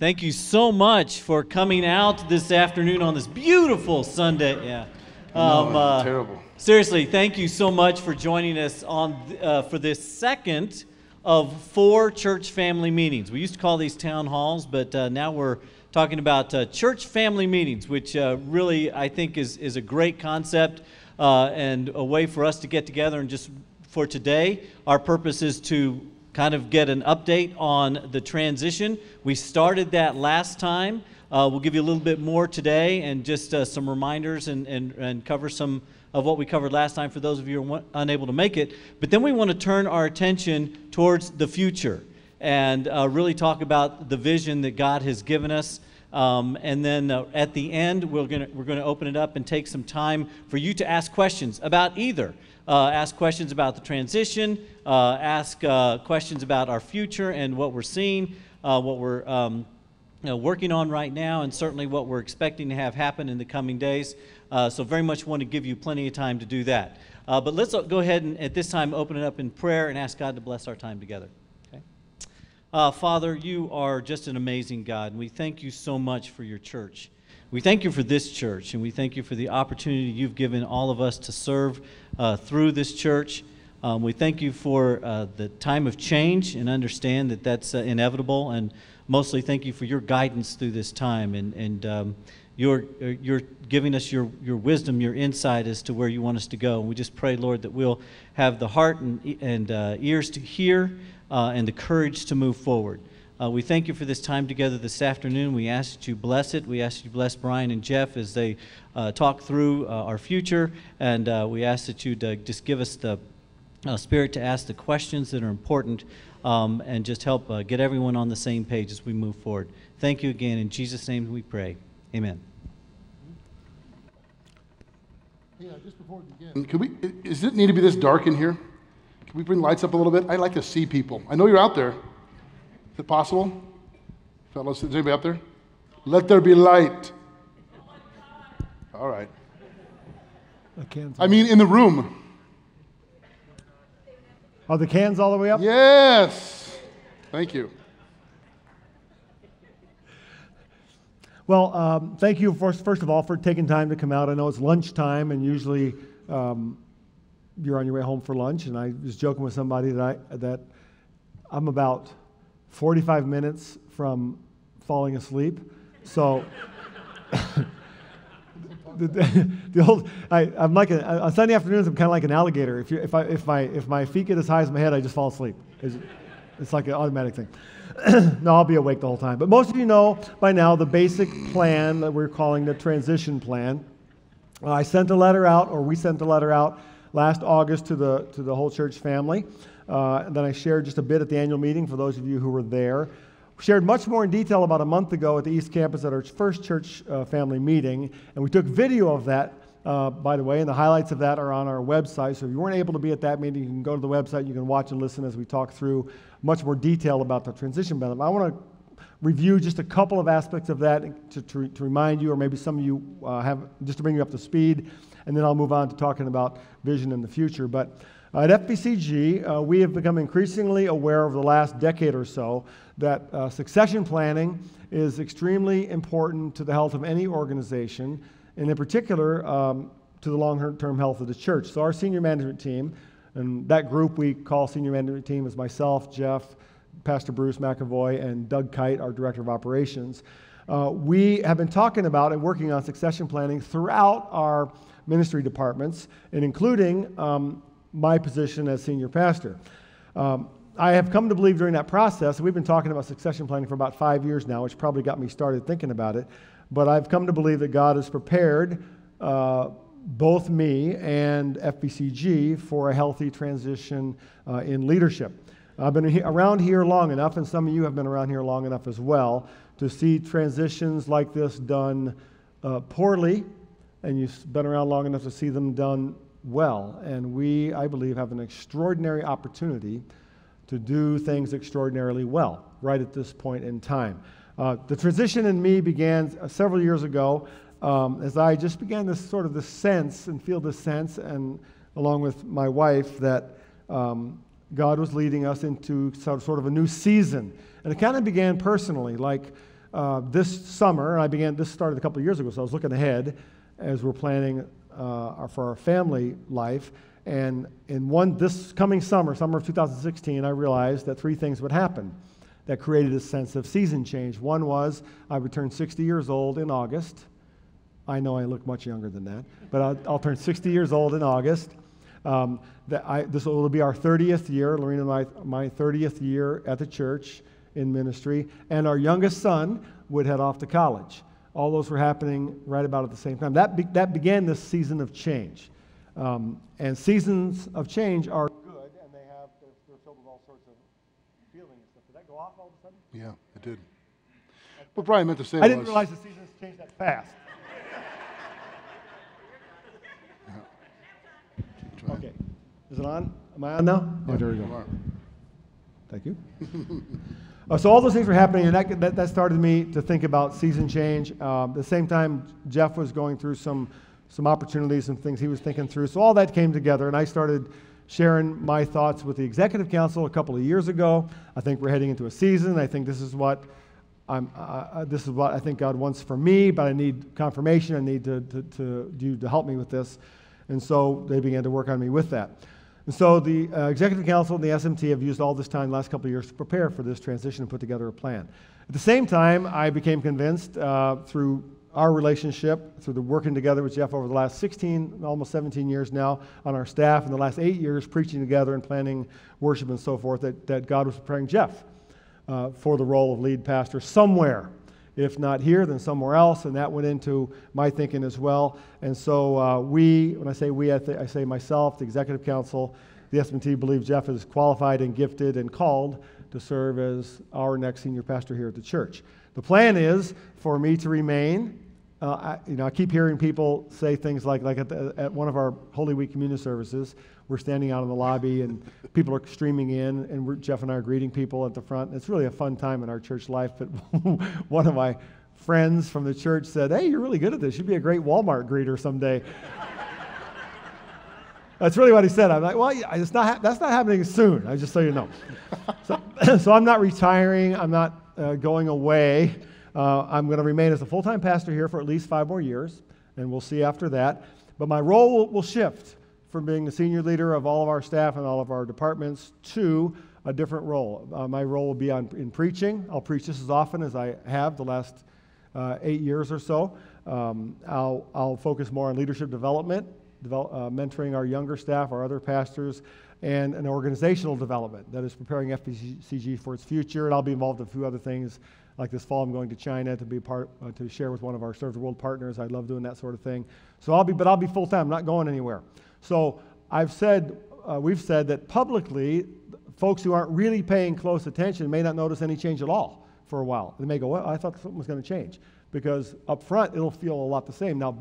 Thank you so much for coming out this afternoon on this beautiful Sunday. Yeah. Um, no, uh, terrible. Seriously, thank you so much for joining us on uh, for this second of four church family meetings. We used to call these town halls, but uh, now we're talking about uh, church family meetings, which uh, really I think is, is a great concept uh, and a way for us to get together. And just for today, our purpose is to kind of get an update on the transition. We started that last time. Uh, we'll give you a little bit more today and just uh, some reminders and, and, and cover some of what we covered last time for those of you who are unable to make it. But then we want to turn our attention towards the future and uh, really talk about the vision that God has given us. Um, and then uh, at the end, we're going we're gonna open it up and take some time for you to ask questions about either uh, ask questions about the transition, uh, ask uh, questions about our future and what we're seeing, uh, what we're um, you know, working on right now, and certainly what we're expecting to have happen in the coming days. Uh, so, very much want to give you plenty of time to do that. Uh, but let's go ahead and at this time open it up in prayer and ask God to bless our time together. Okay? Father, you are just an amazing God, and we thank you so much for your church. We thank you for this church, and we thank you for the opportunity you've given all of us to serve uh, through this church. Um, we thank you for uh, the time of change and understand that that's uh, inevitable. And mostly thank you for your guidance through this time and, and um, your, uh, your giving us your, your wisdom, your insight as to where you want us to go. And we just pray, Lord, that we'll have the heart and, and uh, ears to hear uh, and the courage to move forward. Uh, we thank you for this time together this afternoon. We ask that you bless it. We ask that you bless Brian and Jeff as they uh, talk through uh, our future. And uh, we ask that you uh, just give us the uh, spirit to ask the questions that are important um, and just help get everyone on the same page as we move forward. Thank you again. In Jesus' name we pray. Amen. Yeah, just before we begin, can we, does it need to be this dark in here? Can we bring lights up a little bit? I'd like to see people. I know you're out there. Is it possible? Fellows, is anybody up there? Let there be light. All right. The cans. I mean, in the room. Are the cans all the way up? Yes. Thank you. Well, um, thank you first, first of all for taking time to come out. I know it's lunchtime, and usually um, you're on your way home for lunch. And I was joking with somebody that I, that I'm about 45 minutes from falling asleep. So, the, the, old, I, am like a, on Sunday afternoons, I'm kind of like an alligator. If, you, if, I, if, my, if my feet get as high as my head, I just fall asleep. It's, it's like an automatic thing. no, I'll be awake the whole time. But most of you know by now the basic plan that we're calling the transition plan. Uh, I sent a letter out, or we sent a letter out last August to the, to the whole church family. Uh, then I shared just a bit at the annual meeting for those of you who were there. Shared much more in detail about a month ago at the East Campus at our first church uh, family meeting, and we took video of that, uh, by the way, and the highlights of that are on our website. So if you weren't able to be at that meeting, you can go to the website, you can watch and listen as we talk through much more detail about the transition benefit. I want to review just a couple of aspects of that to, to, to remind you, or maybe some of you uh, have, just to bring you up to speed, and then I'll move on to talking about vision in the future. But at FBCG, uh, we have become increasingly aware over the last decade or so that uh, succession planning is extremely important to the health of any organization, and in particular, um, to the long term health of the church. So, our senior management team, and that group we call senior management team is myself, Jeff, Pastor Bruce McAvoy, and Doug Kite, our director of operations. Uh, we have been talking about and working on succession planning throughout our ministry departments, and including um, my position as senior pastor. Um, I have come to believe during that process, we've been talking about succession planning for about five years now, which probably got me started thinking about it, but I've come to believe that God has prepared uh, both me and FBCG for a healthy transition uh, in leadership. I've been he- around here long enough, and some of you have been around here long enough as well, to see transitions like this done uh, poorly, and you've been around long enough to see them done well. And we, I believe, have an extraordinary opportunity to do things extraordinarily well right at this point in time. Uh, the transition in me began uh, several years ago um, as I just began this sort of this sense and feel this sense, and along with my wife, that um, God was leading us into sort of a new season. And it kind of began personally, like uh, this summer, and I began, this started a couple of years ago, so I was looking ahead as we're planning uh, for our family life. And in one, this coming summer, summer of 2016, I realized that three things would happen that created a sense of season change. One was I would turn 60 years old in August. I know I look much younger than that, but I'll, I'll turn 60 years old in August. Um, that I, this will be our 30th year, Lorena and my, my 30th year at the church in ministry, and our youngest son would head off to college. All those were happening right about at the same time. That, be, that began this season of change. Um, and seasons of change are good, and they have, they're, they're filled with all sorts of feelings and stuff. Did that go off all of a sudden? Yeah, it did. What Brian meant to say I didn't was, realize the seasons changed that fast. Okay. Is it on? Am I on now? Oh, there we You go. Thank you. Uh, so all those things were happening, and that, that, that started me to think about season change. Um, at the same time, Jeff was going through some, some opportunities and things he was thinking through. So all that came together, and I started sharing my thoughts with the executive council a couple of years ago. I think we're heading into a season. I think this is what I'm, uh, uh, this is what I think God wants for me, but I need confirmation. I need to, to, to you to help me with this. And so they began to work on me with that. And so the uh, Executive Council and the SMT have used all this time, the last couple of years, to prepare for this transition and put together a plan. At the same time, I became convinced uh, through our relationship, through the working together with Jeff over the last 16, almost 17 years now on our staff, and the last eight years preaching together and planning worship and so forth, that, that God was preparing Jeff uh, for the role of lead pastor somewhere. If not here, then somewhere else. And that went into my thinking as well. And so uh, we, when I say we, I, th- I say myself, the executive council, the SMT believes Jeff is qualified and gifted and called to serve as our next senior pastor here at the church. The plan is for me to remain. Uh, I, you know, I keep hearing people say things like, like at, the, at one of our Holy Week community services, we're standing out in the lobby and people are streaming in, and Jeff and I are greeting people at the front. It's really a fun time in our church life. But one of my friends from the church said, "Hey, you're really good at this. You'd be a great Walmart greeter someday." That's really what he said. I'm like, well, it's not, that's not happening soon, I just so you know. so, so I'm not retiring. I'm not uh, going away. Uh, I'm going to remain as a full time pastor here for at least five more years, and we'll see after that. But my role will, will shift from being the senior leader of all of our staff and all of our departments to a different role. Uh, my role will be on, in preaching. I'll preach just as often as I have the last uh, eight years or so. Um, I'll, I'll focus more on leadership development, develop, uh, mentoring our younger staff, our other pastors, and an organizational development that is preparing FBCG for its future. And I'll be involved in a few other things. Like this fall, I'm going to China to be part uh, to share with one of our Serve the World partners. I love doing that sort of thing. So I'll be, but I'll be full time. I'm not going anywhere. So I've said, uh, we've said that publicly, folks who aren't really paying close attention may not notice any change at all for a while. They may go, well, I thought something was going to change. Because up front, it'll feel a lot the same. Now,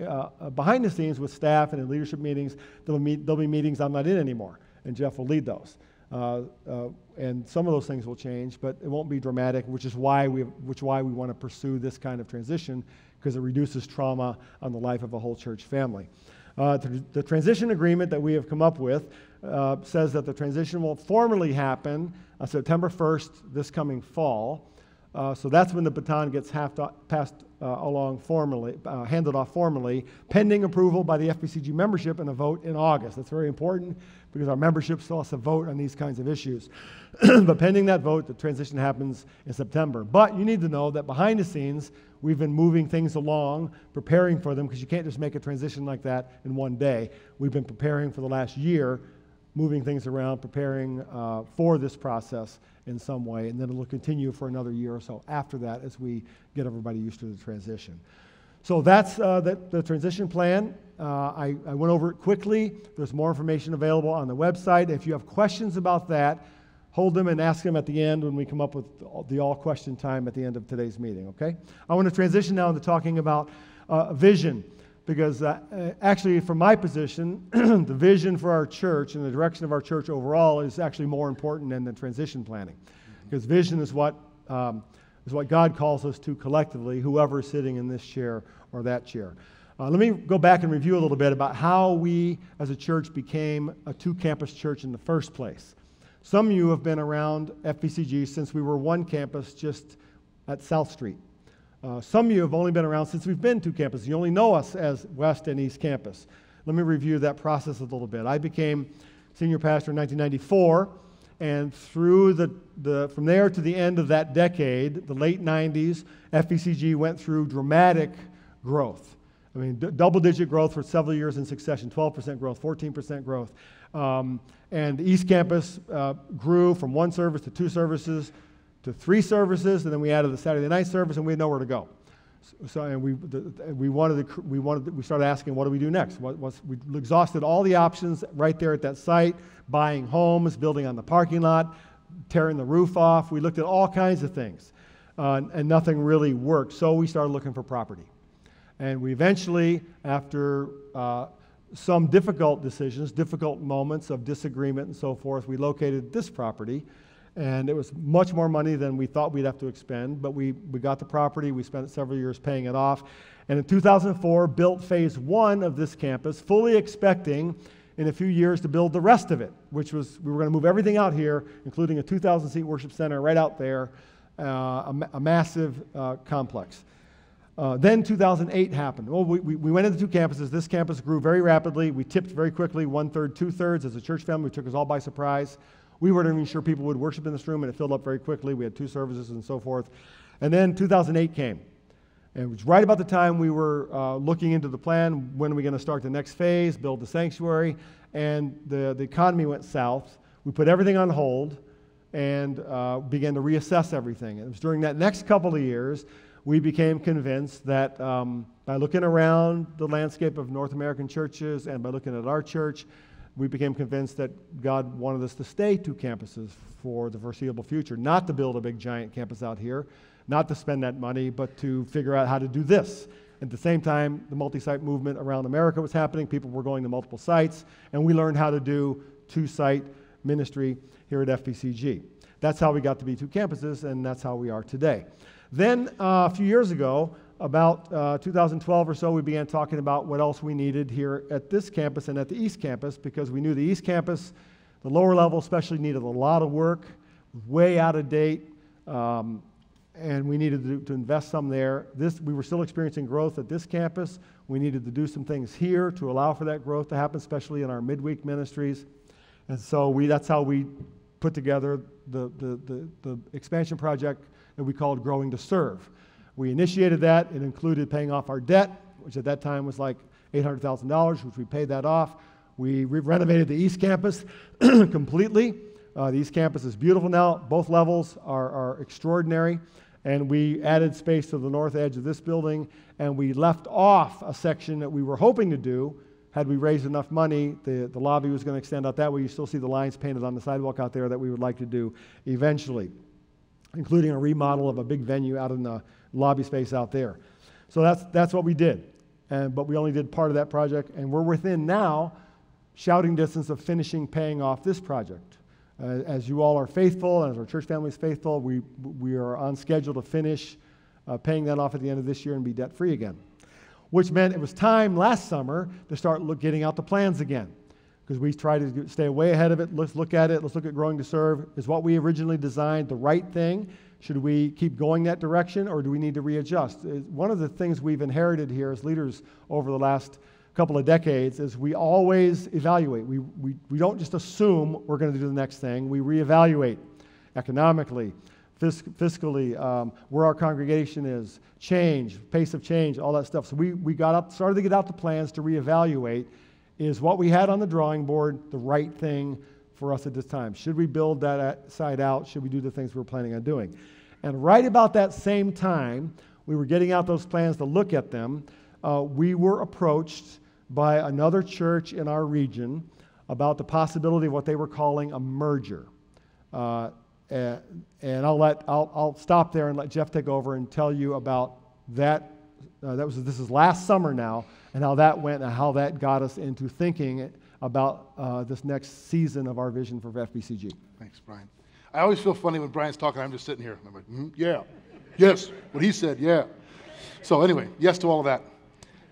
uh, uh, behind the scenes with staff and in leadership meetings, there'll, there'll be meetings I'm not in anymore, and Jeff will lead those. Uh, uh, and some of those things will change, but it won't be dramatic, which is why we, which why we want to pursue this kind of transition, because it reduces trauma on the life of a whole church family. Uh, the, transition agreement that we have come up with uh, says that the transition will formally happen on September 1st, this coming fall. Uh, so that's when the baton gets to, passed uh, along formally, uh, handed off formally, pending approval by the FBCG membership and a vote in August. That's very important because our membership still has to vote on these kinds of issues. but pending that vote, the transition happens in September. But you need to know that behind the scenes, we've been moving things along, preparing for them, because you can't just make a transition like that in one day. We've been preparing for the last year, moving things around, preparing uh, for this process in some way, and then it'll continue for another year or so after that as we get everybody used to the transition. So that's uh, the, the, transition plan. Uh, I, I, went over it quickly. There's more information available on the website. If you have questions about that, hold them and ask them at the end when we come up with the all question time at the end of today's meeting, okay? I want to transition now into talking about uh, vision because uh, actually, from my position, the vision for our church and the direction of our church overall is actually more important than the transition planning. Because vision is what, um, is what God calls us to collectively, whoever is sitting in this chair or that chair. Uh, let me go back and review a little bit about how we as a church became a two campus church in the first place. Some of you have been around FBCG since we were one campus just at South Street. Uh, some of you have only been around since we've been two campuses. You only know us as West and East Campus. Let me review that process a little bit. I became senior pastor in 1994, and through the, the from there to the end of that decade, the late 90s, FBCG went through dramatic growth. I mean, d- double digit growth for several years in succession 12% growth, 14% growth. Um, and the East Campus uh, grew from one service to two services to three services, and then we added the Saturday night service, and we had nowhere to go. So, and we, the, we wanted to, we wanted to, we started asking, what do we do next? What, we exhausted all the options right there at that site, buying homes, building on the parking lot, tearing the roof off. We looked at all kinds of things, uh, and nothing really worked. So we started looking for property. And we eventually, after uh, some difficult decisions, difficult moments of disagreement and so forth, we located this property and it was much more money than we thought we'd have to expend, but we, we got the property, we spent several years paying it off, and in 2004 built phase one of this campus, fully expecting in a few years to build the rest of it, which was we were going to move everything out here, including a 2,000 seat worship center right out there, uh, a, a, massive uh, complex. Uh, then 2008 happened. Well, we, we, we went into two campuses. This campus grew very rapidly. We tipped very quickly, one third, two thirds. As a church family, it took us all by surprise. We weren't even sure people would worship in this room, and it filled up very quickly. We had two services and so forth. And then 2008 came. And it was right about the time we were uh, looking into the plan when are we going to start the next phase, build the sanctuary, and the, the economy went south. We put everything on hold and uh, began to reassess everything. And it was during that next couple of years we became convinced that um, by looking around the landscape of North American churches and by looking at our church, we became convinced that God wanted us to stay two campuses for the foreseeable future, not to build a big giant campus out here, not to spend that money, but to figure out how to do this. At the same time, the multi site movement around America was happening. People were going to multiple sites, and we learned how to do two site ministry here at FBCG. That's how we got to be two campuses, and that's how we are today. Then, uh, a few years ago, about uh, 2012 or so, we began talking about what else we needed here at this campus and at the East Campus because we knew the East Campus, the lower level especially, needed a lot of work, way out of date, um, and we needed to, to, invest some there. This, we were still experiencing growth at this campus. We needed to do some things here to allow for that growth to happen, especially in our midweek ministries. And so we, that's how we put together the, the, the, the expansion project that we called Growing to Serve. We initiated that. It included paying off our debt, which at that time was like $800,000, which we paid that off. We re- renovated the East Campus completely. Uh, the East Campus is beautiful now. Both levels are, are extraordinary. And we added space to the north edge of this building, and we left off a section that we were hoping to do. Had we raised enough money, the, the lobby was going to extend out that way. You still see the lines painted on the sidewalk out there that we would like to do eventually, including a remodel of a big venue out in the lobby space out there. So that's, that's what we did. And, but we only did part of that project, and we're within now shouting distance of finishing paying off this project. Uh, as you all are faithful, and as our church family is faithful, we, we are on schedule to finish uh, paying that off at the end of this year and be debt free again. Which meant it was time last summer to start look, getting out the plans again. Because we try to stay way ahead of it. Let's look at it. Let's look at growing to serve. Is what we originally designed the right thing? Should we keep going that direction or do we need to readjust? One of the things we've inherited here as leaders over the last couple of decades is we always evaluate. We, we, we don't just assume we're going to do the next thing, we reevaluate economically, fisc- fiscally, um, where our congregation is, change, pace of change, all that stuff. So we, we got up, started to get out the plans to reevaluate is what we had on the drawing board the right thing for us at this time? Should we build that side out? Should we do the things we were planning on doing? And right about that same time, we were getting out those plans to look at them. Uh, we were approached by another church in our region about the possibility of what they were calling a merger. Uh, and, and I'll, let, I'll, I'll stop there and let Jeff take over and tell you about that. Uh, that was, this is last summer now, and how that went and how that got us into thinking about uh, this next season of our vision for FBCG. Thanks, Brian. I always feel funny when Brian's talking. I'm just sitting here. I'm like, mm, yeah, yes, what he said, yeah. So anyway, yes to all of that.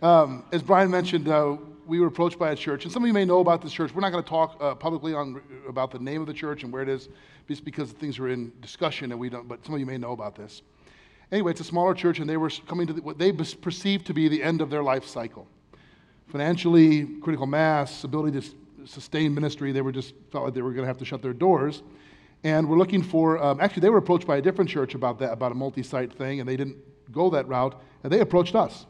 Um, as Brian mentioned, uh, we were approached by a church, and some of you may know about this church. We're not going to talk uh, publicly on about the name of the church and where it is, just because things are in discussion and we don't. But some of you may know about this. Anyway, it's a smaller church, and they were coming to the, what they perceived to be the end of their life cycle. Financially, critical mass, ability to sustain ministry, they were just felt like they were going to have to shut their doors. And we're looking for, um, actually, they were approached by a different church about that, about a multi site thing, and they didn't go that route, and they approached us.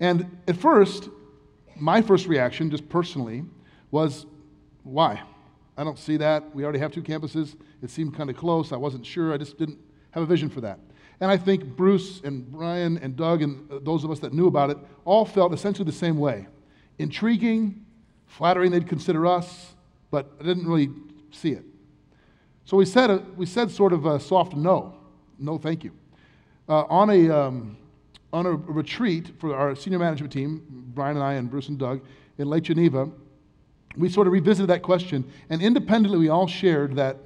And at first, my first reaction, just personally, was why? I don't see that. We already have two campuses. It seemed kind of close. I wasn't sure. I just didn't have a vision for that. And I think Bruce and Brian and Doug and uh, those of us that knew about it all felt essentially the same way. Intriguing, flattering they'd consider us, but I didn't really see it. So we said, a, we said sort of a soft no. No, thank you. Uh, on, a, um, on a retreat for our senior management team, Brian and I and Bruce and Doug, in Lake Geneva, we sort of revisited that question. And independently, we all shared that,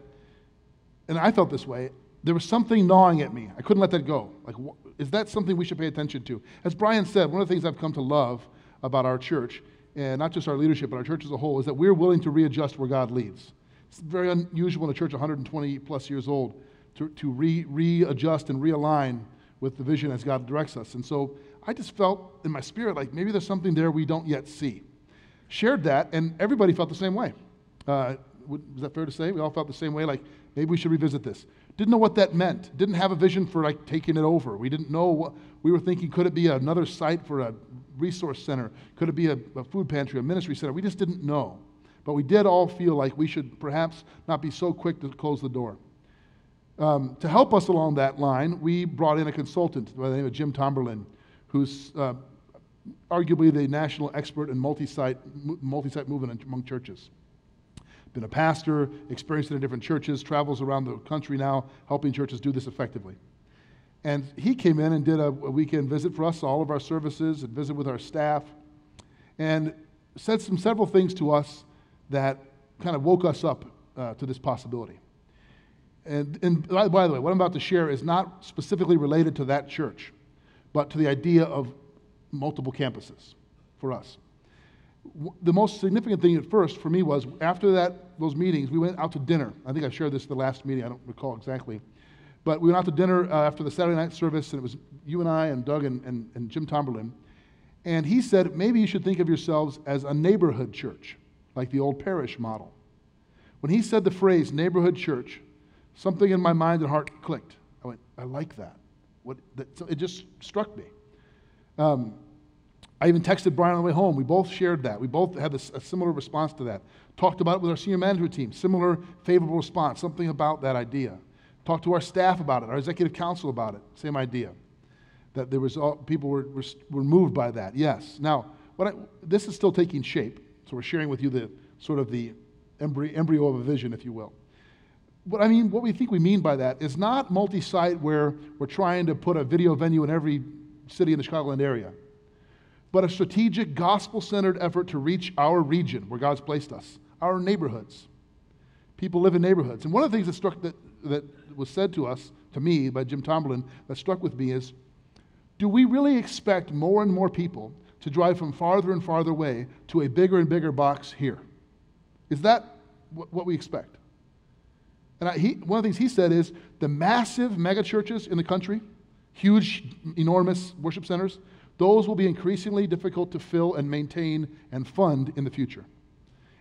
and I felt this way, there was something gnawing at me. I couldn't let that go. Like, is that something we should pay attention to? As Brian said, one of the things I've come to love about our church, and not just our leadership, but our church as a whole, is that we're willing to readjust where God leads. It's very unusual in a church 120 plus years old to, to re, readjust and realign with the vision as God directs us. And so I just felt in my spirit like maybe there's something there we don't yet see. Shared that, and everybody felt the same way. Uh, is that fair to say? We all felt the same way, like maybe we should revisit this. Didn't know what that meant. Didn't have a vision for like taking it over. We didn't know what we were thinking. Could it be another site for a resource center? Could it be a, a food pantry, a ministry center? We just didn't know. But we did all feel like we should perhaps not be so quick to close the door. Um, to help us along that line, we brought in a consultant by the name of Jim Tomberlin, who's uh, arguably the national expert in multi-site, multi-site movement among churches been a pastor, experienced it in different churches, travels around the country now, helping churches do this effectively. And he came in and did a, a weekend visit for us, all of our services, and visit with our staff, and said some several things to us that kind of woke us up uh, to this possibility. And, and by, by the way, what I'm about to share is not specifically related to that church, but to the idea of multiple campuses for us the most significant thing at first for me was after that those meetings we went out to dinner. I think i shared this the last meeting i don't recall exactly. But we went out to dinner uh, after the saturday night service and it was you and i and doug and, and, and jim tomberlin. And he said maybe you should think of yourselves as a neighborhood church like the old parish model. When he said the phrase neighborhood church something in my mind and heart clicked. I went i like that. What, that, so it just struck me. Um, I even texted Brian on the way home. We both shared that. We both had a, a similar response to that. Talked about it with our senior management team. Similar favorable response. Something about that idea. Talked to our staff about it. Our executive council about it. Same idea. That there was all, people were, were, were moved by that. Yes. Now, what I, this is still taking shape. So we're sharing with you the sort of the embryo, embryo of a vision, if you will. What I mean, what we think we mean by that is not multi-site where we're trying to put a video venue in every city in the Chicagoland area but a strategic, gospel centered effort to reach our region where God's placed us, our neighborhoods. People live in neighborhoods. And one of the things that struck that, that was said to us, to me, by Jim Tomberlin, that struck with me is do we really expect more and more people to drive from farther and farther away to a bigger and bigger box here? Is that what we expect? And I, he, one of the things he said is the massive megachurches in the country, huge, enormous worship centers, those will be increasingly difficult to fill and maintain and fund in the future.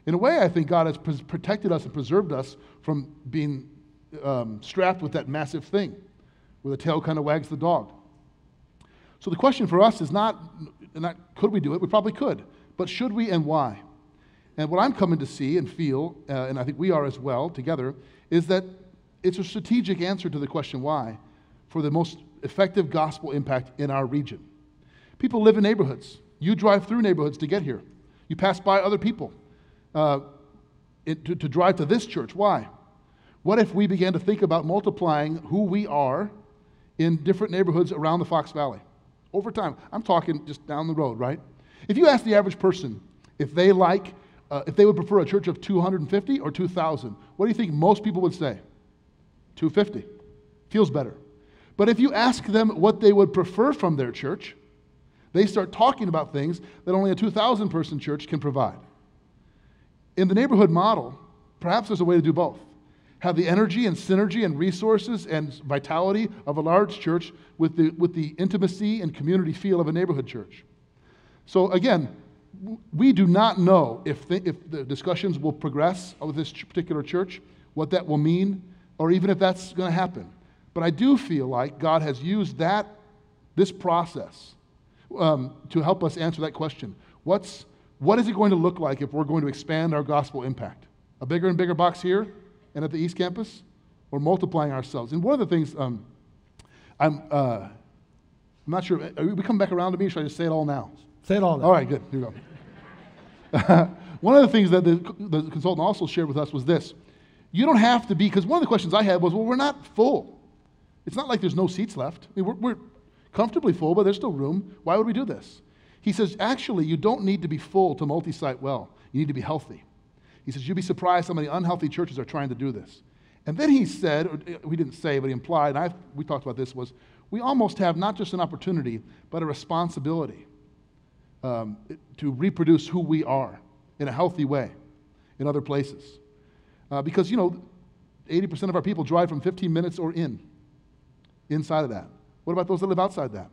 In a way, I think God has protected us and preserved us from being um, strapped with that massive thing where the tail kind of wags the dog. So the question for us is not, not could we do it? We probably could. But should we and why? And what I'm coming to see and feel, uh, and I think we are as well together, is that it's a strategic answer to the question why for the most effective gospel impact in our region. People live in neighborhoods. You drive through neighborhoods to get here. You pass by other people uh, it, to, to drive to this church. Why? What if we began to think about multiplying who we are in different neighborhoods around the Fox Valley? Over time, I'm talking just down the road, right? If you ask the average person if they like, uh, if they would prefer a church of 250 or 2,000, what do you think most people would say? 250. Feels better. But if you ask them what they would prefer from their church, they start talking about things that only a 2,000 person church can provide. In the neighborhood model, perhaps there's a way to do both. have the energy and synergy and resources and vitality of a large church with the, with the intimacy and community feel of a neighborhood church. So, again, we do not know if the, if the discussions will progress with this particular church, what that will mean, or even if that's going to happen. But I do feel like God has used that, this process, um, to help us answer that question. What's, what is it going to look like if we're going to expand our gospel impact? A bigger and bigger box here and at the East Campus? Or multiplying ourselves? And one of the things, um, I'm, uh, I'm not sure, are we come back around to me or should I just say it all now? Say it all now. All right, good. Here we go. one of the things that the, the consultant also shared with us was this. You don't have to be, because one of the questions I had was, well, we're not full. It's not like there's no seats left. I mean, we're, we're comfortably full, but there's still room. Why would we do this? He says, actually, you don't need to be full to multi site well. You need to be healthy. He says, you'd be surprised how many unhealthy churches are trying to do this. And then he said, we didn't say, but he implied, and I, we talked about this, was we almost have not just an opportunity, but a responsibility um, to reproduce who we are in a healthy way in other places. Uh, because, you know, 80% of our people drive from 15 minutes or in, inside of that. What about those that live outside that?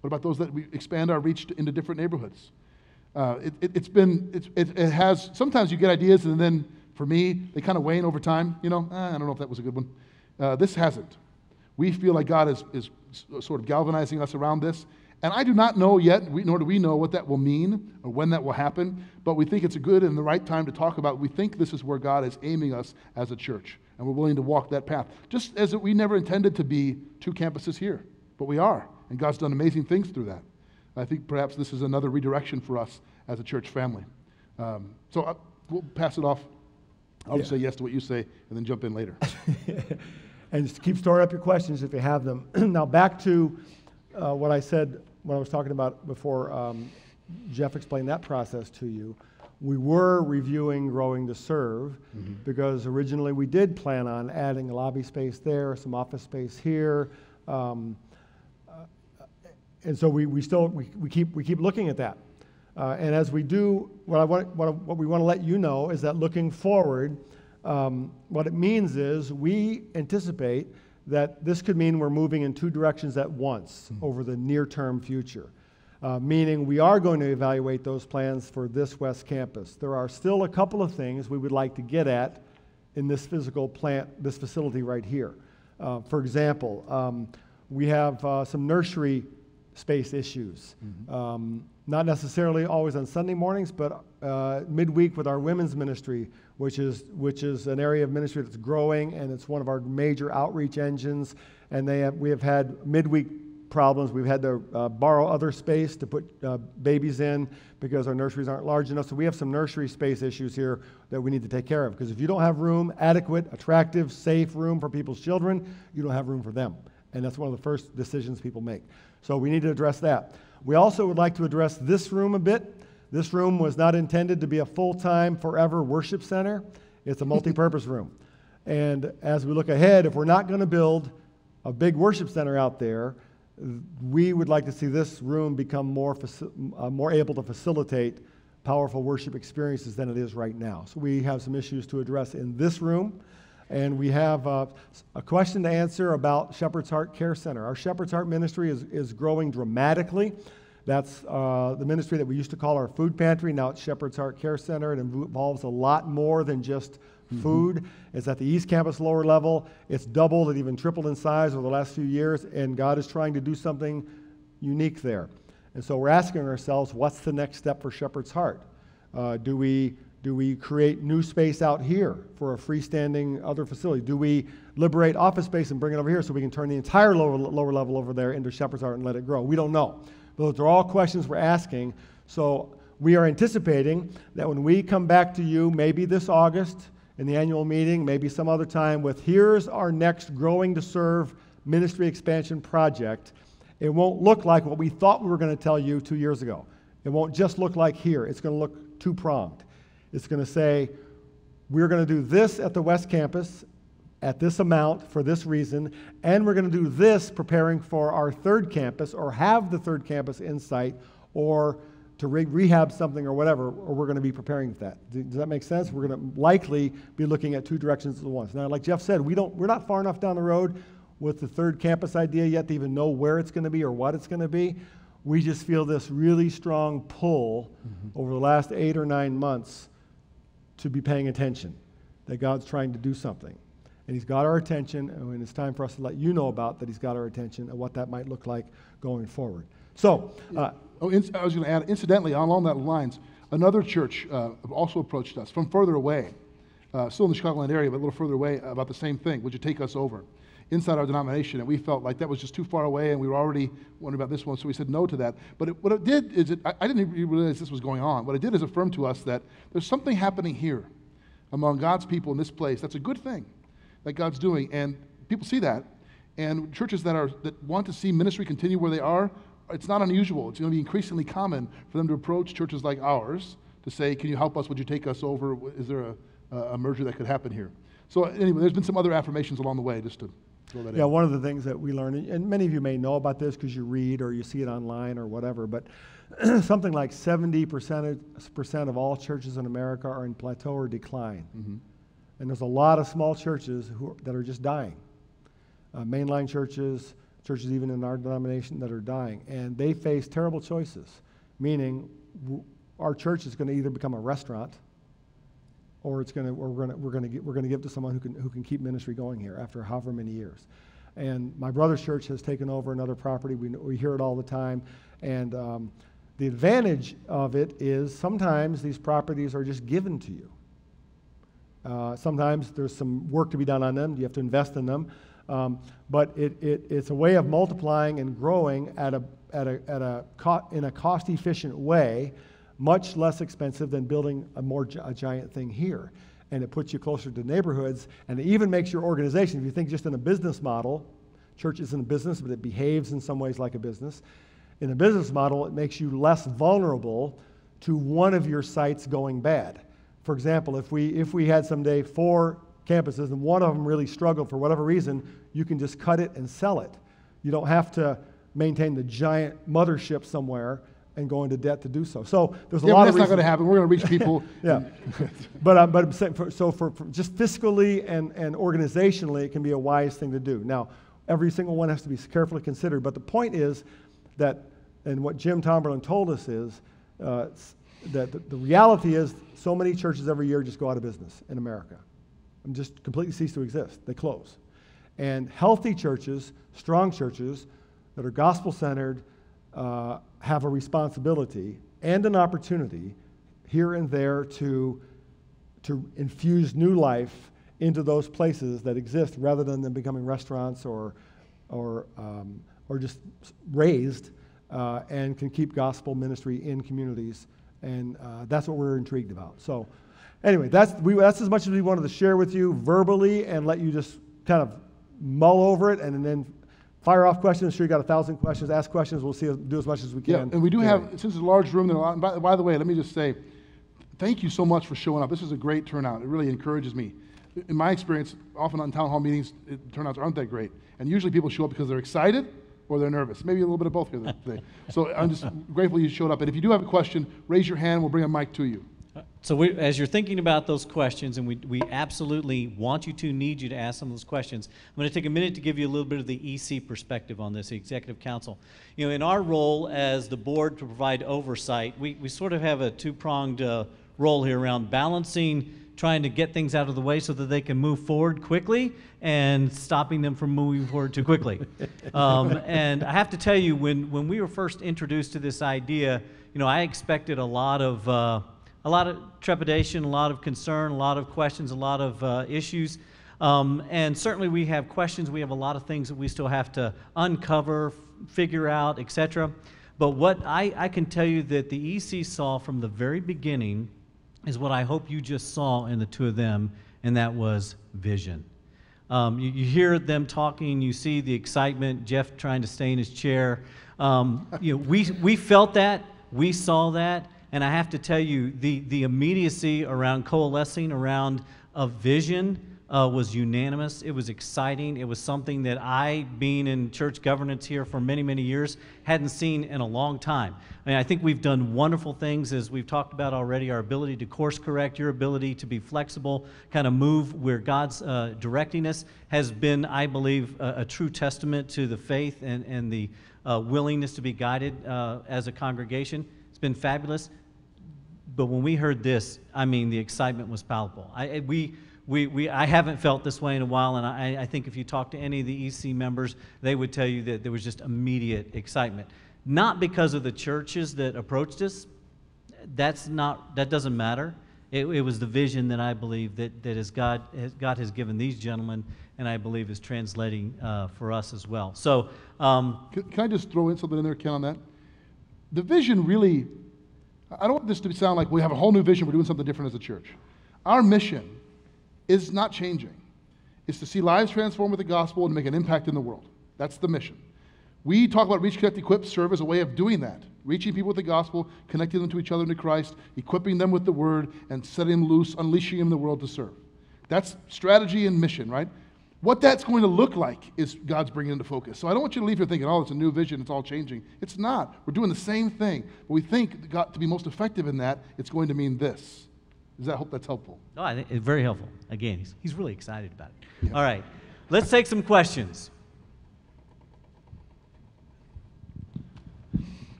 What about those that we expand our reach to, into different neighborhoods? Uh, it, has it, been, it, it, has, sometimes you get ideas and then for me, they kind of wane over time. You know, eh, I don't know if that was a good one. Uh, this hasn't. We feel like God is, is sort of galvanizing us around this. And I do not know yet, nor do we know what that will mean or when that will happen, but we think it's a good and the right time to talk about. We think this is where God is aiming us as a church, and we're willing to walk that path. Just as we never intended to be two campuses here, but we are, and God's done amazing things through that. I think perhaps this is another redirection for us as a church family. Um, so I, uh, we'll pass it off. I'll yeah. just say yes to what you say and then jump in later. and just keep storing up your questions if you have them. now, back to uh, what I said when I was talking about before um, Jeff explained that process to you. We were reviewing Growing to Serve mm-hmm. because originally we did plan on adding a lobby space there, some office space here. Um, uh, and so we, we still we, we, keep, we keep looking at that. Uh, and as we do, what, I want, what, what we want to let you know is that looking forward, um, what it means is we anticipate that this could mean we're moving in two directions at once mm-hmm. over the near term future. Uh, meaning we are going to evaluate those plans for this West Campus. There are still a couple of things we would like to get at in this physical plant, this facility right here. Uh, for example, um, we have uh, some nursery space issues. Mm-hmm. Um, not necessarily always on Sunday mornings, but uh, midweek with our women's ministry, which is, which is an area of ministry that's growing and it's one of our major outreach engines. And they have, we have had midweek problems. We've had to uh, borrow other space to put uh, babies in because our nurseries aren't large enough. So we have some nursery space issues here that we need to take care of. Because if you don't have room, adequate, attractive, safe room for people's children, you don't have room for them. And that's one of the first decisions people make. So we need to address that. We also would like to address this room a bit. This room was not intended to be a full time, forever worship center, it's a multi purpose room. And as we look ahead, if we're not going to build a big worship center out there, we would like to see this room become more, uh, more able to facilitate powerful worship experiences than it is right now. So we have some issues to address in this room. And we have uh, a question to answer about Shepherd's Heart Care Center. Our Shepherd's Heart ministry is, is growing dramatically. That's uh, the ministry that we used to call our food pantry. Now it's Shepherd's Heart Care Center. It involves a lot more than just mm-hmm. food. It's at the East Campus lower level. It's doubled and even tripled in size over the last few years, and God is trying to do something unique there. And so we're asking ourselves, what's the next step for Shepherd's Heart? Uh, do we do we create new space out here for a freestanding other facility? Do we liberate office space and bring it over here so we can turn the entire lower, lower level over there into Shepherd's Heart and let it grow? We don't know. Those are all questions we're asking. So we are anticipating that when we come back to you, maybe this August in the annual meeting, maybe some other time, with here's our next Growing to Serve ministry expansion project, it won't look like what we thought we were going to tell you two years ago. It won't just look like here, it's going to look two pronged. It's going to say, we're going to do this at the West Campus at this amount for this reason, and we're going to do this preparing for our third campus or have the third campus in sight or to re- rehab something or whatever, or we're going to be preparing for that. Does that make sense? We're going to likely be looking at two directions at once. Now, like Jeff said, we don't, we're not far enough down the road with the third campus idea yet to even know where it's going to be or what it's going to be. We just feel this really strong pull mm-hmm. over the last eight or nine months to be paying attention, that God's trying to do something. And He's got our attention, and it's time for us to let you know about that He's got our attention and what that might look like going forward. So, uh, oh, in, I was going to add, incidentally, along that lines, another church uh, also approached us from further away, uh, still in the Chicagoland area, but a little further away, about the same thing. Would you take us over? Inside our denomination, and we felt like that was just too far away, and we were already wondering about this one, so we said no to that. But it, what it did is, it, I, I didn't even realize this was going on. What it did is affirm to us that there's something happening here among God's people in this place. That's a good thing that God's doing, and people see that. And churches that are that want to see ministry continue where they are it's not unusual. It's going to be increasingly common for them to approach churches like ours to say, Can you help us? Would you take us over? Is there a, a merger that could happen here? So, anyway, there's been some other affirmations along the way just to throw that yeah, in. one of the things that we learn, and many of you may know about this because you read or you see it online or whatever, but something like 70% of all churches in America are in plateau or decline. Mm-hmm. And there's a lot of small churches who, that are just dying. Uh, mainline churches, churches even in our denomination that are dying, and they face terrible choices, meaning our church is going to either become a restaurant or it's going to, we're going to, we're going to, we're going to give to someone who can, who can keep ministry going here after however many years. And my brother's church has taken over another property. We, we hear it all the time. And um, the advantage of it is sometimes these properties are just given to you. Uh, sometimes there's some work to be done on them. You have to invest in them. Um, but it, it, it's a way of multiplying and growing at a, at a, at a co- in a cost efficient way, much less expensive than building a more a giant thing here. And it puts you closer to neighborhoods, and it even makes your organization, if you think just in a business model, church isn't a business, but it behaves in some ways like a business. In a business model, it makes you less vulnerable to one of your sites going bad. For example, if we, if we had someday four campuses and one of them really struggled for whatever reason, you can just cut it and sell it. You don't have to maintain the giant mothership somewhere and go into debt to do so. So there's a yeah, lot that's of not going to happen. We're going to reach people. yeah, but uh, but for, so for, for, just fiscally and and organizationally, it can be a wise thing to do. Now, every single one has to be carefully considered. But the point is that, and what Jim Tomberlin told us is. Uh, that the, the reality is, so many churches every year just go out of business in America just completely cease to exist. They close. And healthy churches, strong churches that are gospel centered, uh, have a responsibility and an opportunity here and there to, to infuse new life into those places that exist rather than them becoming restaurants or, or, um, or just razed uh, and can keep gospel ministry in communities. And uh, that's what we're intrigued about. So, anyway, that's, we, that's as much as we wanted to share with you verbally and let you just kind of mull over it and then fire off questions. I'm sure you got a thousand questions. Ask questions. We'll see do as much as we can. Yeah, and we do have since it's a large room. And by, by the way, let me just say, thank you so much for showing up. This is a great turnout. It really encourages me. In my experience, often on town hall meetings, it, turnouts aren't that great, and usually people show up because they're excited or they're nervous. Maybe a little bit of both here today. so I'm just grateful you showed up. And if you do have a question, raise your hand. We'll bring a mic to you. So we, as you're thinking about those questions, and we, we absolutely want you to, need you to ask some of those questions, I'm going to take a minute to give you a little bit of the EC perspective on this, the Executive Council. You know, in our role as the board to provide oversight, we, we sort of have a two-pronged uh, role here around balancing trying to get things out of the way so that they can move forward quickly and stopping them from moving forward too quickly. um, and I have to tell you, when, when we were first introduced to this idea, you know, I expected a lot of... Uh, a lot of trepidation, a lot of concern, a lot of questions, a lot of uh, issues. Um, and certainly we have questions. We have a lot of things that we still have to uncover, figure out, etc. But what I, I can tell you that the EC saw from the very beginning is what I hope you just saw in the two of them, and that was vision. Um, you, you, hear them talking, you see the excitement, Jeff trying to stay in his chair. Um, you know, we, we felt that, we saw that, and I have to tell you, the, the immediacy around coalescing around a vision uh, was unanimous. It was exciting. It was something that I, being in church governance here for many, many years, hadn't seen in a long time. I mean, I think we've done wonderful things, as we've talked about already our ability to course correct, your ability to be flexible, kind of move where God's uh, directing us, has been, I believe, a, a, true testament to the faith and, and the uh, willingness to be guided uh, as a congregation. It's been fabulous. But when we heard this, I mean, the excitement was palpable. I, we, we, we, I haven't felt this way in a while, and I, I think if you talk to any of the EC members, they would tell you that there was just immediate excitement. Not because of the churches that approached us, that's not, that doesn't matter. It, it was the vision that I believe that, that is God, God has given these gentlemen, and I believe is translating uh, for us as well. So, um, can, can I just throw in something in there, Ken, on that? The vision really, I don't want this to sound like we have a whole new vision, we're doing something different as a church. Our mission is not changing. It's to see lives transformed with the gospel and make an impact in the world. That's the mission. We talk about Reach, Connect, Equip, serve as a way of doing that. Reaching people with the gospel, connecting them to each other and to Christ, equipping them with the word, and setting them loose, unleashing them in the world to serve. That's strategy and mission, right? What that's going to look like is God's bringing into focus. So I don't want you to leave here thinking, oh, it's a new vision, it's all changing. It's not. We're doing the same thing. But we think God, to be most effective in that, it's going to mean this. Does that hope that's helpful? Oh, I think it's very helpful. Again, he's, he's really excited about it. Yeah. All right, let's take some questions.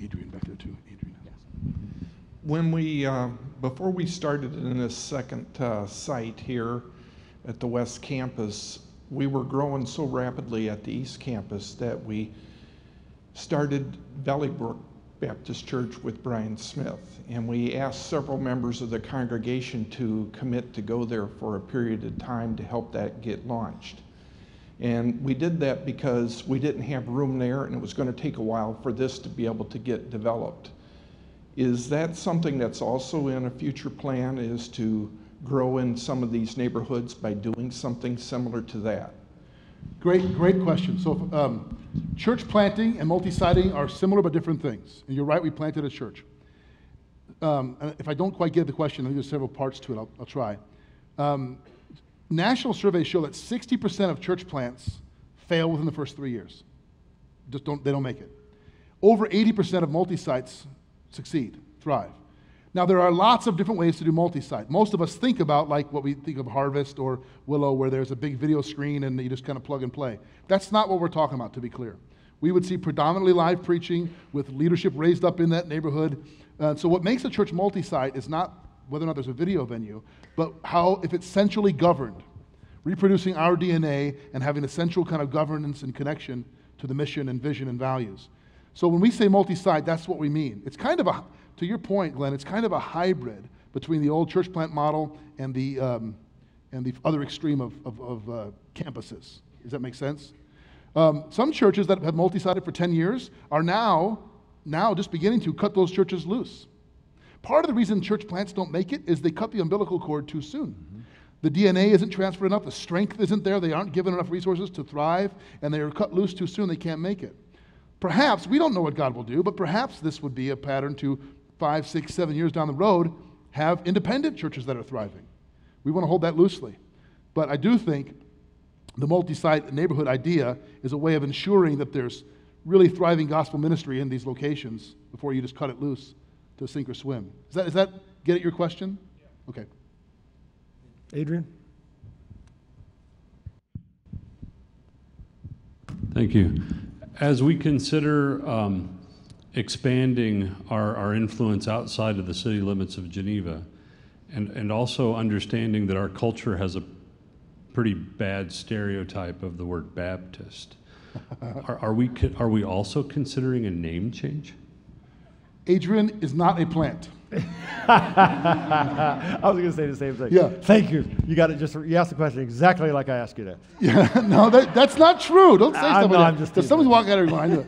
Adrian back there too. Adrian. Yes. When we, uh, before we started in this second uh, site here at the West Campus, we were growing so rapidly at the East Campus that we started Valley Brook Baptist Church with Brian Smith. And we asked several members of the congregation to commit to go there for a period of time to help that get launched. And we did that because we didn't have room there and it was going to take a while for this to be able to get developed. Is that something that's also in a future plan is to grow in some of these neighborhoods by doing something similar to that? Great, great question. So, um, church planting and multi-siting are similar but different things. And you're right, we planted a church. Um, if I don't quite get the question, I think there's several parts to it. I'll, I'll try. Um, national surveys show that 60% of church plants fail within the first three years. Just don't, they don't make it. Over 80% of multi-sites succeed, thrive. Now, there are lots of different ways to do multi site. Most of us think about like what we think of Harvest or Willow, where there's a big video screen and you just kind of plug and play. That's not what we're talking about, to be clear. We would see predominantly live preaching with leadership raised up in that neighborhood. Uh, so, what makes a church multi site is not whether or not there's a video venue, but how, if it's centrally governed, reproducing our DNA and having a central kind of governance and connection to the mission and vision and values. So, when we say multi site, that's what we mean. It's kind of a to your point, Glenn, it's kind of a hybrid between the old church plant model and the, um, and the other extreme of, of, of uh, campuses. Does that make sense? Um, some churches that have multi-sited for 10 years are now, now just beginning to cut those churches loose. Part of the reason church plants don't make it is they cut the umbilical cord too soon. Mm-hmm. The DNA isn't transferred enough, the strength isn't there, they aren't given enough resources to thrive, and they are cut loose too soon, they can't make it. Perhaps, we don't know what God will do, but perhaps this would be a pattern to five, six, seven years down the road, have independent churches that are thriving. We want to hold that loosely. But I do think the multi site neighborhood idea is a way of ensuring that there's really thriving gospel ministry in these locations before you just cut it loose to sink or swim. Is that, is that get at your question? Yeah. Okay. Adrian? Thank you. As we consider um, expanding our, our influence outside of the city limits of Geneva, and, and also understanding that our culture has a pretty bad stereotype of the word Baptist. are, are, we, are we also considering a name change? Adrian is not a plant. I was going to say the same thing. Yeah. Thank you. You got it. Just you asked the question exactly like I asked you that. Yeah. No, that, that's not true. Don't say uh, stuff no, that. Just someone's walking out of your mind.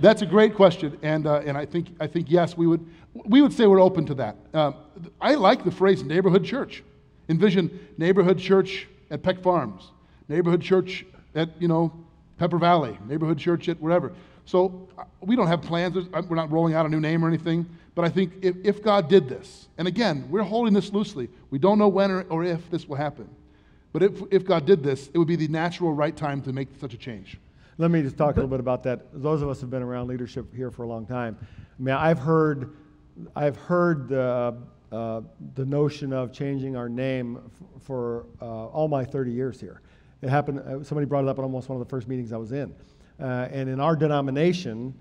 that's a great question, and uh, and I think I think yes, we would we would say we're open to that. Um, I like the phrase neighborhood church. Envision neighborhood church at Peck Farms, neighborhood church at you know Pepper Valley, neighborhood church at wherever. So uh, we don't have plans. We're not rolling out a new name or anything. But I think if, if God did this, and again, we're holding this loosely, we don't know when or, or if this will happen. But if, if God did this, it would be the natural right time to make such a change. Let me just talk a little bit about that. Those of us who've been around leadership here for a long time, I mean, I've heard, I've heard the, uh, the notion of changing our name f- for uh, all my 30 years here. It happened, uh, somebody brought it up at almost one of the first meetings I was in. Uh, and in our denomination,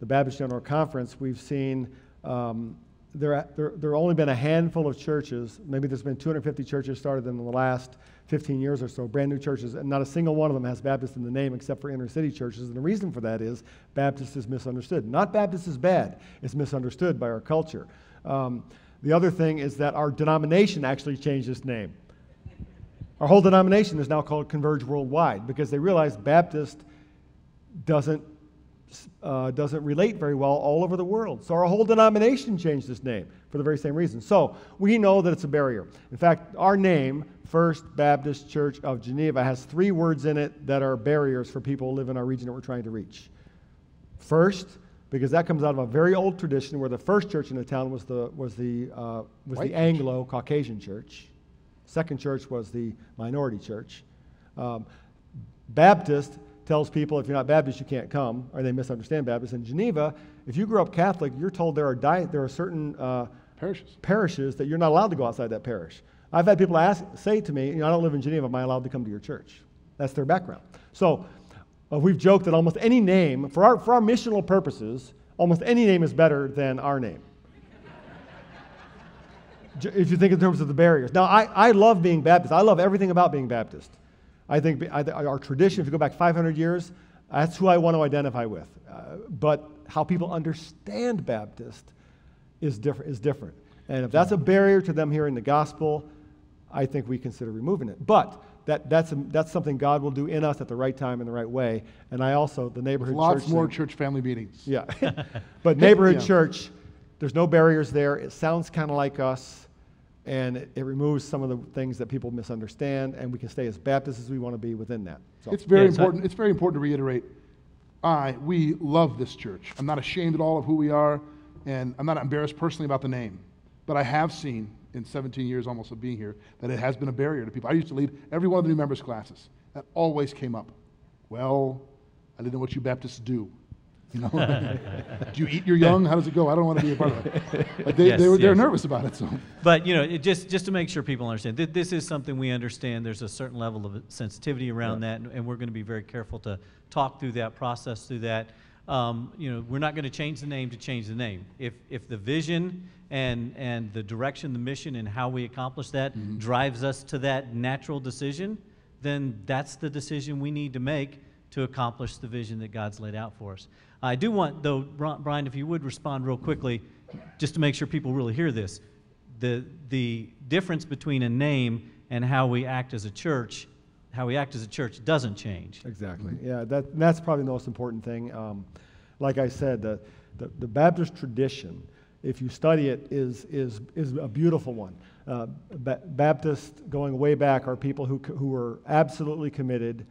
the Baptist General Conference, we've seen um, there, there, there have only been a handful of churches, maybe there's been 250 churches started in the last 15 years or so, brand new churches, and not a single one of them has Baptist in the name except for inner city churches. And the reason for that is Baptist is misunderstood. Not Baptist is bad, it's misunderstood by our culture. Um, the other thing is that our denomination actually changed its name. Our whole denomination is now called Converge Worldwide because they realized Baptist doesn't uh, doesn't relate very well all over the world. So our whole denomination changed its name for the very same reason. So we know that it's a barrier. In fact, our name, First Baptist Church of Geneva, has three words in it that are barriers for people who live in our region that we're trying to reach. First, because that comes out of a very old tradition where the first church in the town was the, was the, uh, was White the Anglo Caucasian church. Second church was the minority church. Um, Baptist tells people if you're not Baptist, you can't come, or they misunderstand Baptist. In Geneva, if you grew up Catholic, you're told there are, di- there are certain uh, Parishes. parishes that you're not allowed to go outside that parish. I've had people ask, say to me, you know, I don't live in Geneva, am I allowed to come to your church? That's their background. So uh, we've joked that almost any name, for our, for our missional purposes, almost any name is better than our name. If you think in terms of the barriers. Now, I, I love being Baptist. I love everything about being Baptist. I think our tradition, if you go back 500 years, that's who I want to identify with. Uh, but how people understand Baptist is different. Is different. And if that's a barrier to them hearing the gospel, I think we consider removing it. But that, that's, a, that's something God will do in us at the right time in the right way. And I also, the neighborhood Lots church. more thing- church family meetings. yeah. but neighborhood Yeah. church, there's no barriers there. It sounds kind of like us, and it, it removes some of the things that people misunderstand, and we can stay as Baptist as we want to be within that. So, It's very Yeah, so- important. It's very important to reiterate. I, we love this church. I'm not ashamed at all of who we are, and I'm not embarrassed personally about the name. But I have seen in 17 years almost of being here that it has been a barrier to people. I used to lead every one of the new members' classes. That always came up. Well, I didn't know what you Baptists do. You know, do you eat your young? How does it go? I don't want to be a part of it. But they, Yes, they were, they're nervous about it. So But you know, it just just to make sure people understand, th- this is something we understand. There's a certain level of sensitivity around that, and, and we're going to be very careful to talk through that, process through that. Um, you know, we're not going to change the name to change the name. If if the vision and and the direction, the mission, and how we accomplish that drives us to that natural decision, then that's the decision we need to make to accomplish the vision that God's laid out for us. I do want, though, Brian, if you would respond real quickly, just to make sure people really hear this. The, the difference between a name and how we act as a church, how we act as a church doesn't change. Exactly. Yeah, that, that's probably the most important thing. Um, like I said, the, the, the Baptist tradition, if you study it, is, is, is a beautiful one. Uh, ba- Baptists going way back are people who, who were absolutely committed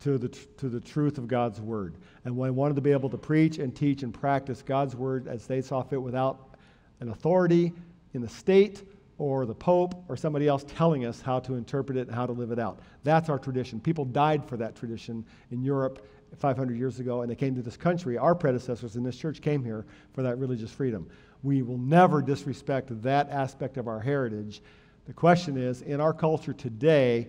to the, to the truth of God's word. And when wanted to be able to preach and teach and practice God's word as they saw fit without an authority in the state or the Pope or somebody else telling us how to interpret it and how to live it out. That's our tradition. People died for that tradition in Europe 500 years ago, and they came to this country. Our predecessors in this church came here for that religious freedom. We will never disrespect that aspect of our heritage. The question is in our culture today,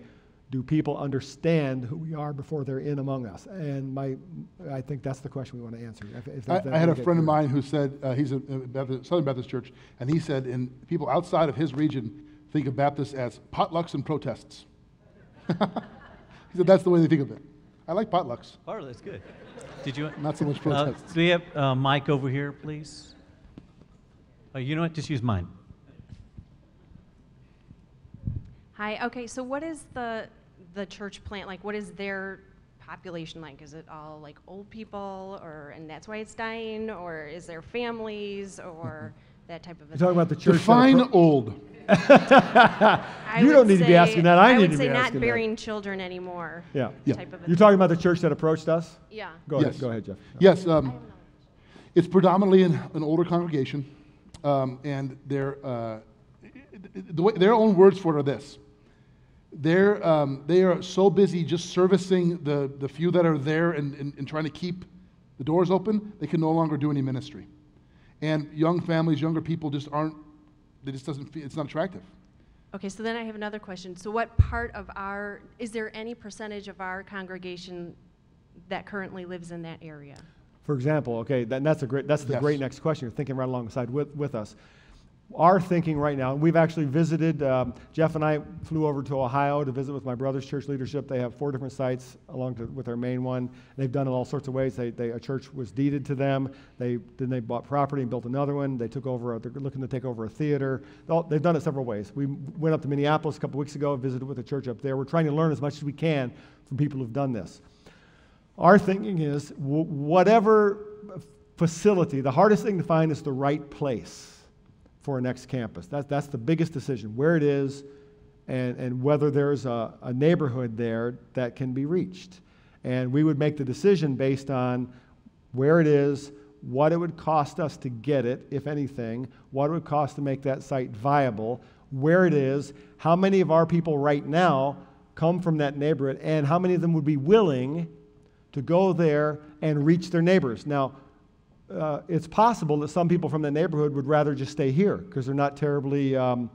do people understand who we are before they're in among us? And my, I think that's the question we want to answer. If, if I, that- I had a that- friend of mine who said uh, he's a, a Baptist, Southern Baptist church, and he said, in people outside of his region think of Baptists as potlucks and protests. he said that's the way they think of it. I like potlucks, Oh, that's good. Did you? not so much Uh, protests. do we have uh, Mike over here, please? Oh, you know what? Just use mine. Hi. Okay. So, what is the the church plant like? What is their population like? Is it all like old people, or and that's why it's dying, or is there families, or that type of? You're talking thing? about the church. Define appro- old. You don't need to be asking that. I need would to say be not asking that. bearing children anymore. Yeah. Yeah. Type of You're talking about the church that approached us? Yeah. Go Yes. ahead. Go ahead, Jeff. Yes, um, it's predominantly an, an older congregation, um, and their uh, the way, their own words for it are this: They're, um, they are so busy just servicing the, the few that are there and, and, and trying to keep the doors open, they can no longer do any ministry. And young families, younger people just aren't, it just doesn't feel, it's not attractive. Okay, so then I have another question. So what part of our, is there any percentage of our congregation that currently lives in that area? For example, okay, that, that's a great, that's the Yes. great next question. You're thinking right alongside with, with us. Our thinking right now, and we've actually visited, um, Jeff and I flew over to Ohio to visit with my brother's church leadership. They have four different sites along to, with their main one. They've done it all sorts of ways. They, they, a church was deeded to them. They, then they bought property and built another one. They took over, a, they're looking to take over a theater. They've done it several ways. We went up to Minneapolis a couple weeks ago, and visited with a church up there. We're trying to learn as much as we can from people who've done this. Our thinking is whatever facility, the hardest thing to find is the right place for a next campus. That, that's the biggest decision where it is and, and whether there's a, a neighborhood there that can be reached. And we would make the decision based on where it is, what it would cost us to get it, if anything, what it would cost to make that site viable, where it is, how many of our people right now come from that neighborhood, and how many of them would be willing to go there and reach their neighbors. Now, uh, it's possible that some people from the neighborhood would rather just stay here because they're not terribly um,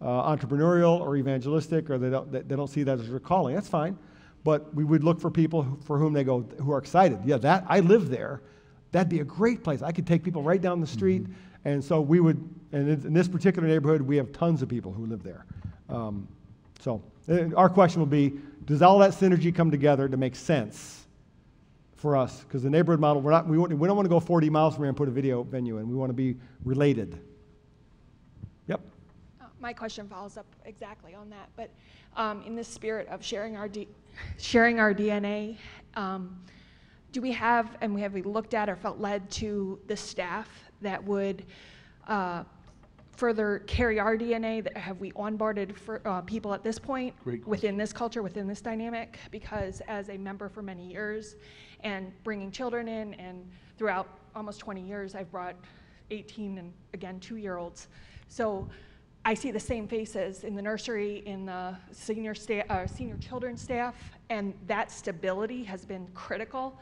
uh, entrepreneurial or evangelistic, or they don't, they don't see that as their calling. That's fine. But we would look for people who- for whom they go, who are excited. Yeah, that I live there. That'd be a great place. I could take people right down the street. And so we would, and in this particular neighborhood, we have tons of people who live there. Um, so our question will be, does all that synergy come together to make sense? For us because the neighborhood model we're not we, won't- we don't want to go 40 miles from here and put a video venue in we want to be related yep Uh, My question follows up exactly on that, but um, in the spirit of sharing our, D- sharing our DNA, um, do we have, and we have we looked at or felt led to the staff that would uh, further carry our DNA? That Have we onboarded for, uh, people at this point within this culture, within this dynamic? Because as a member for many years and bringing children in, and throughout almost 20 years, I've brought 18 and again two year olds. So I see the same faces in the nursery, in the senior, sta- uh, senior children's staff, and that stability has been critical.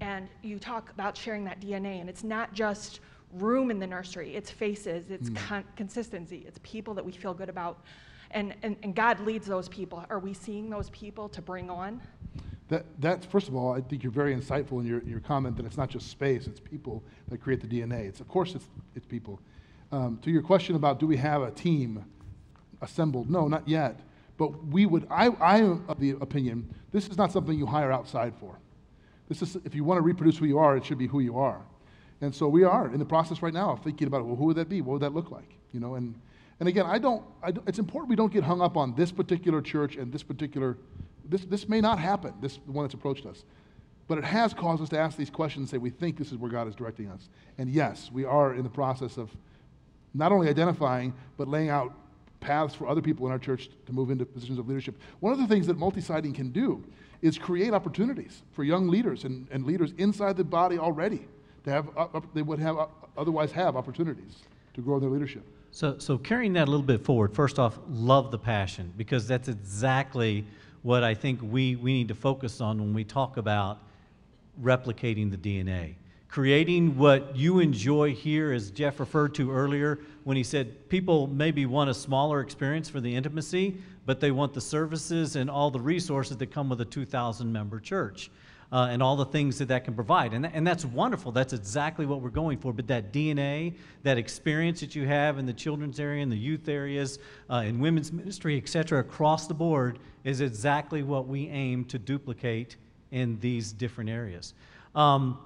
And you talk about sharing that DNA, and it's not just room in the nursery, it's faces, it's con- consistency, it's people that we feel good about. And, and, and God leads those people. Are we seeing those people to bring on? That, that's, first of all, I think you're very insightful in your, your comment that it's not just space, it's people that create the DNA. It's, of course, it's, it's people. Um, to your question about do we have a team assembled? No, not yet. But we would, I, I am of the opinion, this is not something you hire outside for. This is, if you want to reproduce who you are, it should be who you are. And so we are in the process right now of thinking about, well, who would that be? What would that look like? You know, and, and again, I don't, I don't, it's important we don't get hung up on this particular church and this particular, this, this may not happen, this the one that's approached us. But it has caused us to ask these questions and say, we think this is where God is directing us. And yes, we are in the process of not only identifying, but laying out paths for other people in our church to move into positions of leadership. One of the things that multi-siting can do is create opportunities for young leaders and, and leaders inside the body already to have, uh, they would have, uh, otherwise have opportunities to grow their leadership. So, so carrying that a little bit forward, first off, love the passion because that's exactly what I think we, we need to focus on when we talk about replicating the DNA. Creating what you enjoy here, as Jeff referred to earlier, when he said people maybe want a smaller experience for the intimacy, but they want the services and all the resources that come with a 2,000 member church. Uh, and all the things that that can provide. And, and that's wonderful. That's exactly what we're going for. But that DNA, that experience that you have in the children's area, in the youth areas, uh, in women's ministry, et cetera, across the board, is exactly what we aim to duplicate in these different areas. Um,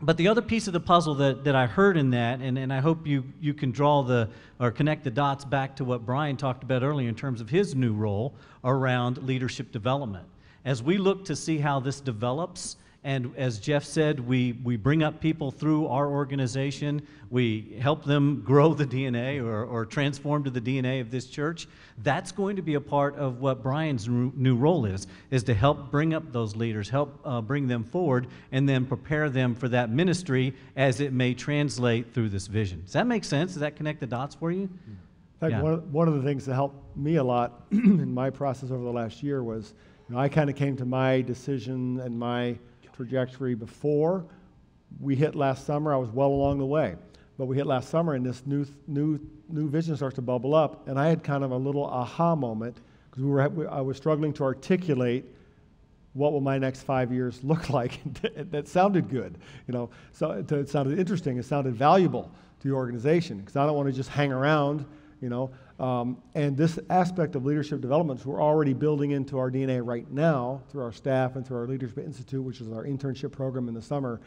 but the other piece of the puzzle that, that I heard in that, and, and I hope you, you can draw the or connect the dots back to what Brian talked about earlier in terms of his new role around leadership development. As we look to see how this develops, and as Jeff said, we, we bring up people through our organization, we help them grow the DNA or, or transform to the DNA of this church. That's going to be a part of what Brian's new new role is, is to help bring up those leaders, help uh, bring them forward, and then prepare them for that ministry as it may translate through this vision. Does that make sense? Does that connect the dots for you? In fact, Yeah. one, of, one of the things that helped me a lot in my process over the last year was, you know, I kind of came to my decision and my trajectory before we hit last summer. I was well along the way, but we hit last summer, and this new, new, new vision starts to bubble up, and I had kind of a little aha moment because we were, we- I was struggling to articulate what will my next five years look like? that sounded good, you know. So it, it sounded interesting. It sounded valuable to the organization because I don't want to just hang around, you know. Um, and this aspect of leadership development, we're already building into our DNA right now through our staff and through our Leadership Institute, which is our internship program in the summer.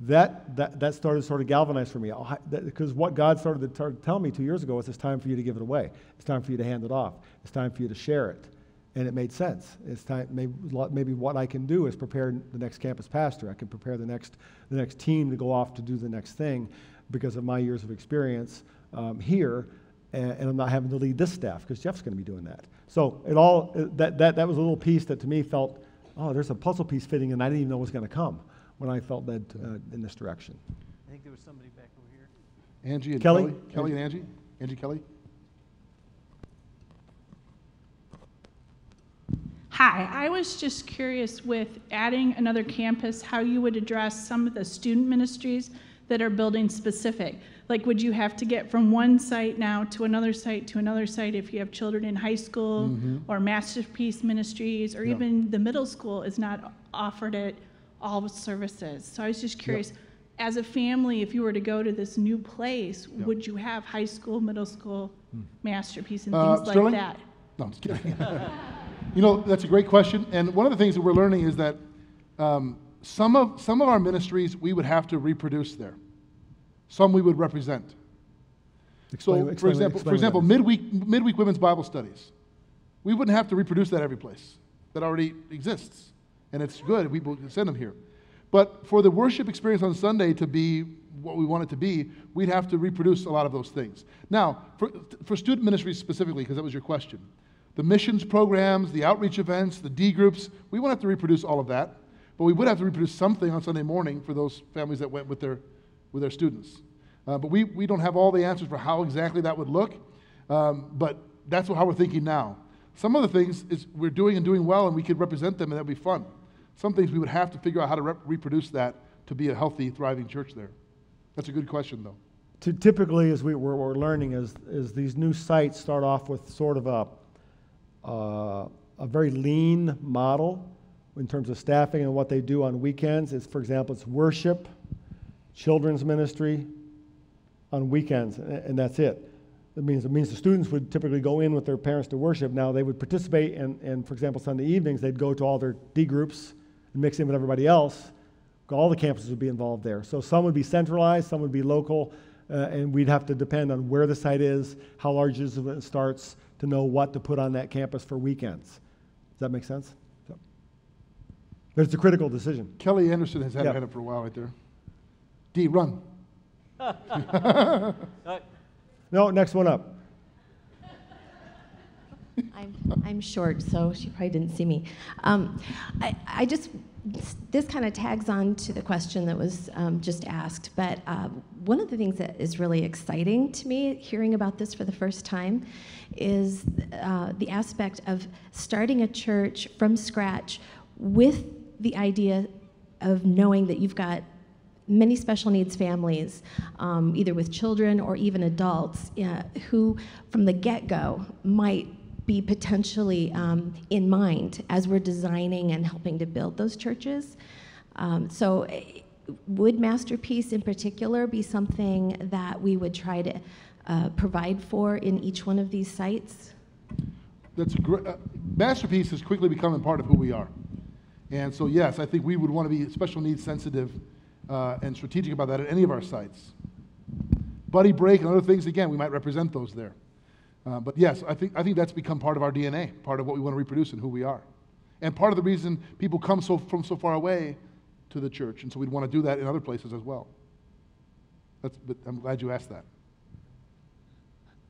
That, that, that started sort of galvanize for me because what God started to tell me two years ago was it's time for you to give it away. It's time for you to hand it off. It's time for you to share it and it made sense. It's time. Maybe, maybe what I can do is prepare the next campus pastor. I can prepare the next the next team to go off to do the next thing, because of my years of experience um, here, and, and, I'm not having to lead this staff because Jeff's going to be doing that. So it all that, that that was a little piece that to me felt, oh, there's a puzzle piece fitting, and I didn't even know it was going to come when I felt led uh, in this direction. I think there was somebody back over here. Angie and Kelly? Kelly. Kelly and Angie. Angie Kelly. Hi, I was just curious with adding another campus, how you would address some of the student ministries that are building specific. Like, would you have to get from one site now to another site to another site if you have children in high school or Masterpiece Ministries or Yeah. even the middle school is not offered at all the services? So I was just curious, as a family, if you were to go to this new place, would you have high school, middle school, Masterpiece, and Uh, things like that? No, I'm just kidding. you know, that's a great question. And one of the things that we're learning is that um, some, of, some of our ministries we would have to reproduce there, some we would represent. Explain- so, for example, explain for example, that means. midweek, midweek women's Bible studies, we wouldn't have to reproduce that every place. That already exists, and it's good. We can send them here. But for the worship experience on Sunday to be what we want it to be, we'd have to reproduce a lot of those things. Now, for, for student ministries specifically, because that was your question, the missions programs, the outreach events, the D groups, we won't have to reproduce all of that, but we would have to reproduce something on Sunday morning for those families that went with their, with our students. Uh, but we, we don't have all the answers for how exactly that would look, um, but that's how we're thinking now. Some of the things is we're doing and doing well, and we could represent them, and that'd be fun. Some things we would have to figure out how to rep- reproduce that to be a healthy, thriving church there. That's a good question, though. Ty- Typically, as we, we're, we're learning, is, is these new sites start off with sort of a, uh, a very lean model in terms of staffing and what they do on weekends. It's, for example, it's worship, children's ministry on weekends, and, that's it. It means, it means the students would typically go in with their parents to worship. Now, they would participate, and, and for example, Sunday evenings, they'd go to all their D groups and mix in with everybody else. All the campuses would be involved there. So some would be centralized, some would be local, uh, and we'd have to depend on where the site is, how large it is when it starts, to know what to put on that campus for weekends. Does that make sense? So. But it's a critical decision. Kelly Anderson has had hand up for a while right there. D, run. No, next one up. I'm, I'm short, so she probably didn't see me. Um, I, I just, this kind of tags on to the question that was um, just asked, but uh, one of the things that is really exciting to me, hearing about this for the first time, is uh, the aspect of starting a church from scratch with the idea of knowing that you've got many special needs families, um, either with children or even adults, uh, who from the get go might be potentially um, in mind as we're designing and helping to build those churches. Um, so, eh, would Masterpiece in particular be something that we would try to uh, provide for in each one of these sites? That's a great, uh, Masterpiece is quickly becoming part of who we are. And so, yes, I think we would want to be special needs sensitive uh, and strategic about that at any of our sites. Buddy Break and other things, again, we might represent those there. Uh, but yes, I think, I think that's become part of our DNA, part of what we want to reproduce and who we are. And part of the reason people come so, from so far away to the church. And so we'd want to do that in other places as well. That's, but I'm glad you asked that.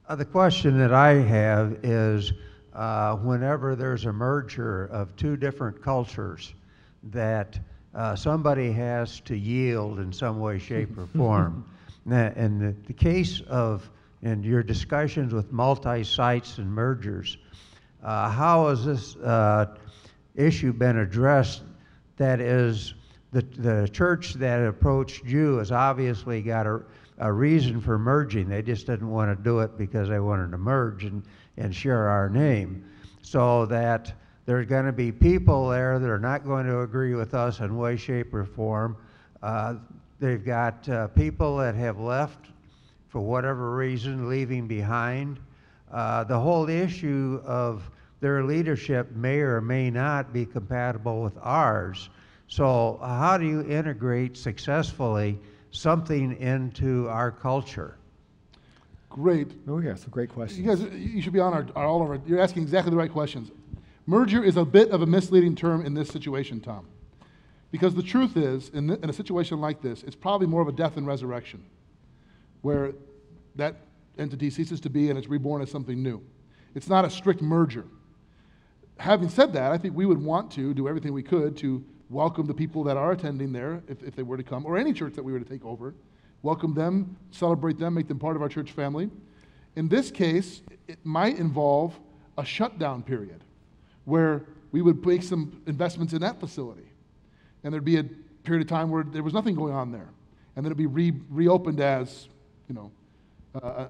Uh, the question that I have is uh, whenever there's a merger of two different cultures, that uh, somebody has to yield in some way, shape, or form. Now, in the, the case of in your discussions with multi-sites and mergers, uh, how has this uh, issue been addressed? That is, the, the church that approached you has obviously got a, a reason for merging. They just didn't want to do it because they wanted to merge and, and share our name. So that there's going to be people there that are not going to agree with us in way, shape, or form. Uh, they've got uh, people that have left for whatever reason, leaving behind. Uh, the whole issue of their leadership may or may not be compatible with ours. So, how do you integrate successfully something into our culture? Great. Oh, yeah, some great You guys, you should be on our, our all over. You're asking exactly the right questions. Merger is a bit of a misleading term in this situation, Tom. Because the truth is, in, in a situation like this, it's probably more of a death and resurrection, where that entity ceases to be and it's reborn as something new. It's not a strict merger. Having said that, I think we would want to do everything we could to welcome the people that are attending there, if, if they were to come, or any church that we were to take over, welcome them, celebrate them, make them part of our church family. In this case, it might involve a shutdown period where we would make some investments in that facility. And there'd be a period of time where there was nothing going on there. And then it'd be re- reopened as, you know,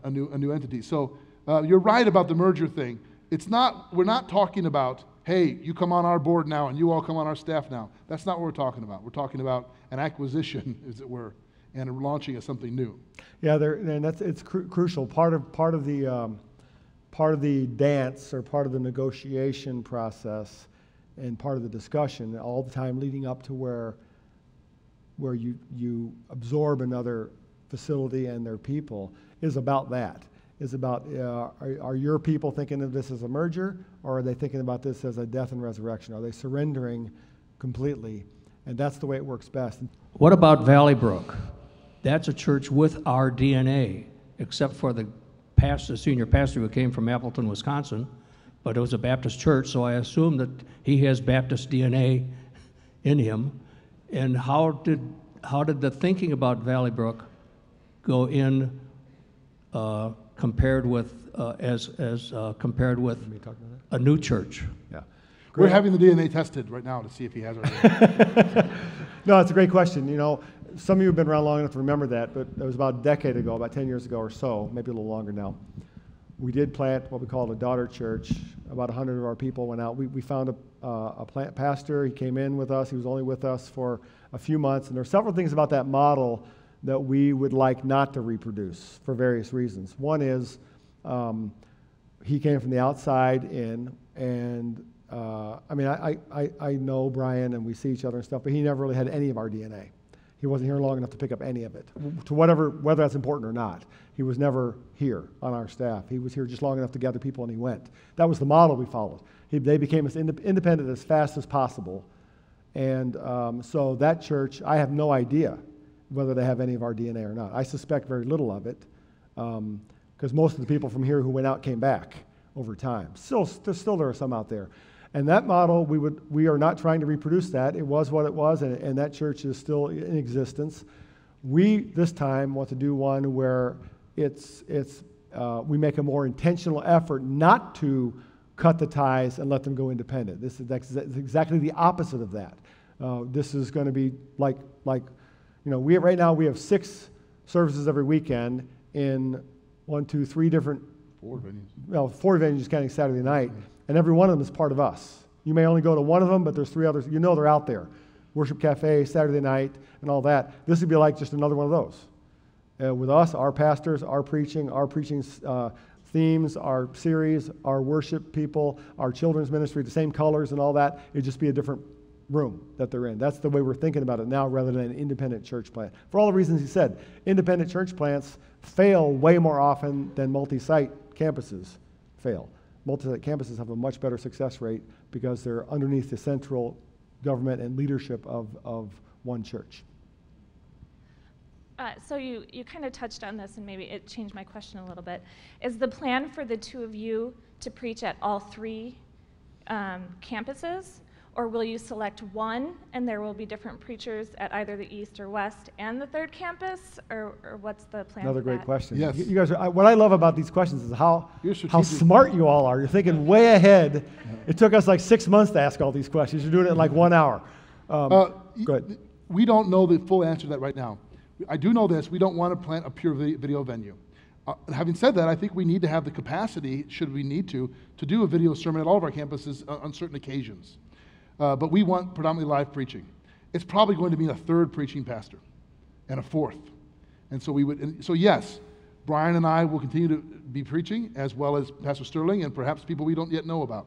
a, new, a new entity. So uh, you're right about the merger thing. It's not, we're not talking about, hey, you come on our board now and you all come on our staff now. That's not what we're talking about. We're talking about an acquisition, as it were, and launching of something new. Yeah, and that's it's cru- crucial. Part of part of the um, part of the dance or part of the negotiation process, and part of the discussion all the time leading up to where where you you absorb another facility and their people is about that. Is about uh, are, are your people thinking of this as a merger or are they thinking about this as a death and resurrection? Are they surrendering completely? And that's the way it works best. What about Valley Brook? That's a church with our DNA, except for the pastor, the senior pastor who came from Appleton, Wisconsin, but it was a Baptist church, so I assume that he has Baptist DNA in him. And how did how did the thinking about Valley Brook go in uh, compared with uh, as as uh, compared with a new church? Yeah. We're having the DNA tested right now to see if he has our DNA. No, it's a great question. You know, some of you have been around long enough to remember that, but it was about a decade ago, about 10 years ago or so, maybe a little longer now. We did plant what we called a daughter church. About 100 of our people went out. We, we found a, uh, a plant pastor. He came in with us. He was only with us for a few months. And there are several things about that model that we would like not to reproduce for various reasons. One is um, he came from the outside in, and uh, I mean, I, I, I know Brian and we see each other and stuff, but he never really had any of our DNA. He wasn't here long enough to pick up any of it, to whatever, whether that's important or not. He was never here on our staff. He was here just long enough to gather people and he went. That was the model we followed. He, they became as ind- independent as fast as possible. And um, so that church, I have no idea whether they have any of our DNA or not. I suspect very little of it because most of the people from here who went out came back over time. Still, st- still there are some out there. And that model, we, would, we are not trying to reproduce that. It was what it was, and, and that church is still in existence. We, this time, want to do one where it's, it's, uh, we make a more intentional effort not to cut the ties and let them go independent. This is that's exactly the opposite of that. Uh, this is going to be like, like, you know, we right now we have six services every weekend in one, two, three different Four venues. well, four venues counting Saturday night, and every one of them is part of us. You may only go to one of them, but there's three others. You know they're out there. Worship Cafe, Saturday night, and all that. This would be like just another one of those. Uh, with us, our pastors, our preaching, our preaching uh, themes, our series, our worship people, our children's ministry, the same colors and all that. It'd just be a different room that they're in. That's the way we're thinking about it now rather than an independent church plant. For all the reasons he said, independent church plants fail way more often than multi site campuses fail. Multi site campuses have a much better success rate because they're underneath the central government and leadership of, of one church. Uh, so you, you kind of touched on this, and maybe it changed my question a little bit. Is the plan for the two of you to preach at all three um, campuses, Or will you select one and there will be different preachers at either the east or west and the third campus? Or, or what's the plan? Another for great that? question. Yes. You, you guys, are, I, what I love about these questions is how how smart you all are. You're thinking way ahead. It took us like six months to ask all these questions. You're doing it in like one hour. Um, Uh, go ahead. We don't know the full answer to that right now. I do know this, we don't want to plant a pure video venue. Uh, having said that, I think we need to have the capacity, should we need to, to do a video sermon at all of our campuses uh, on certain occasions. Uh, but we want predominantly live preaching. It's probably going to be a third preaching pastor and a fourth. And so we would, so yes, Brian and I will continue to be preaching as well as Pastor Sterling and perhaps people we don't yet know about.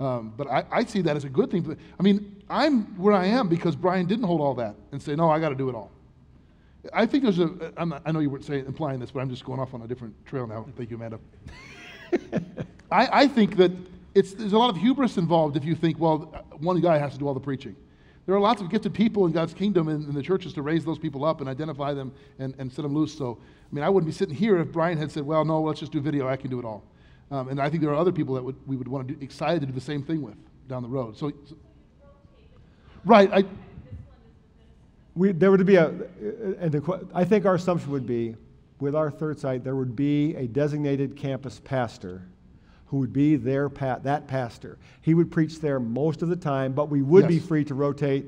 Um, but I, I see that as a good thing. I mean, I'm where I am because Brian didn't hold all that and say, no, I got to do it all. I think there's a, I'm not, I know you weren't saying, implying this, but I'm just going off on a different trail now. Thank you, Amanda. I, I think that it's, there's a lot of hubris involved if you think, well, uh, one guy has to do all the preaching. There are lots of gifted people in God's kingdom and in the churches to raise those people up and identify them and, and set them loose. So, I mean, I wouldn't be sitting here if Brian had said, well, no, let's just do video. I can do it all. Um, and I think there are other people that would, we would want to do, excited to do the same thing with down the road. So, so- right. I, We, there would be a, and the, I think our assumption would be, with our third site, there would be a designated campus pastor who would be their pa- that pastor. He would preach there most of the time, but we would be free to rotate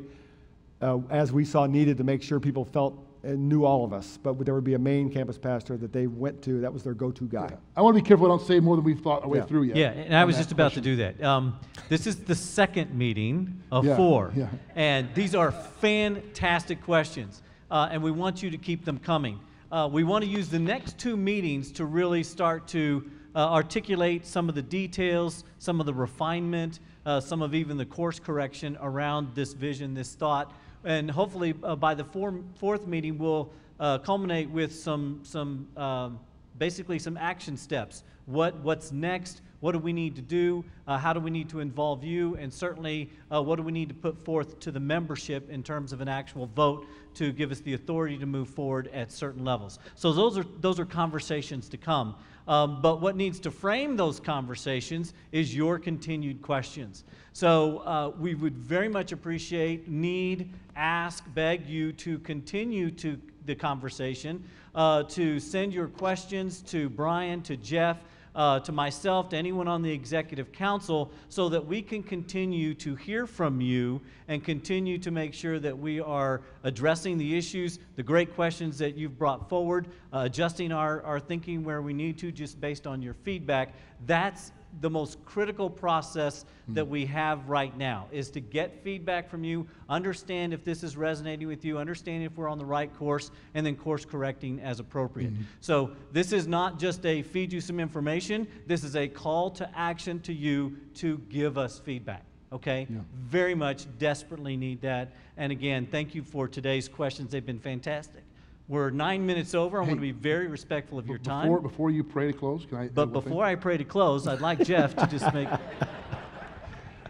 uh, as we saw needed to make sure people felt and knew all of us. But there would be a main campus pastor that they went to. That was their go-to guy. I want to be careful I don't say more than we've thought our way Yeah. through yet. Yeah, and I was just about question. to do that. Um, this is the second meeting of Yeah, four, yeah. and these are fantastic questions, uh, and we want you to keep them coming. Uh, we want to use the next two meetings to really start to uh, articulate some of the details, some of the refinement, uh, some of even the course correction around this vision, this thought, and hopefully uh, by the four, fourth meeting we'll uh, culminate with some some um, basically some action steps. What, what's next? What do we need to do? Uh, how do we need to involve you? And certainly, uh, what do we need to put forth to the membership in terms of an actual vote to give us the authority to move forward at certain levels? So those are those are conversations to come. Um, but what needs to frame those conversations is your continued questions. So uh, we would very much appreciate, need, ask, beg you to continue to the conversation, uh, to send your questions to Brian, to Jeff, uh, to myself, to anyone on the executive council, so that we can continue to hear from you and continue to make sure that we are addressing the issues, the great questions that you've brought forward, uh, adjusting our, our thinking where we need to just based on your feedback. That's the most critical process hmm. that we have right now is to get feedback from you, understand if this is resonating with you, understand if we're on the right course, and then course correcting as appropriate. Hmm. So this is not just a feed you some information, this is a call to action to you to give us feedback. Okay? Very much desperately need that. And again, thank you for today's questions. They've been fantastic. We're nine minutes over. I want to be very respectful of your time. Before, before you pray to close, can I? But before I pray to close, I'd like Jeff to just make.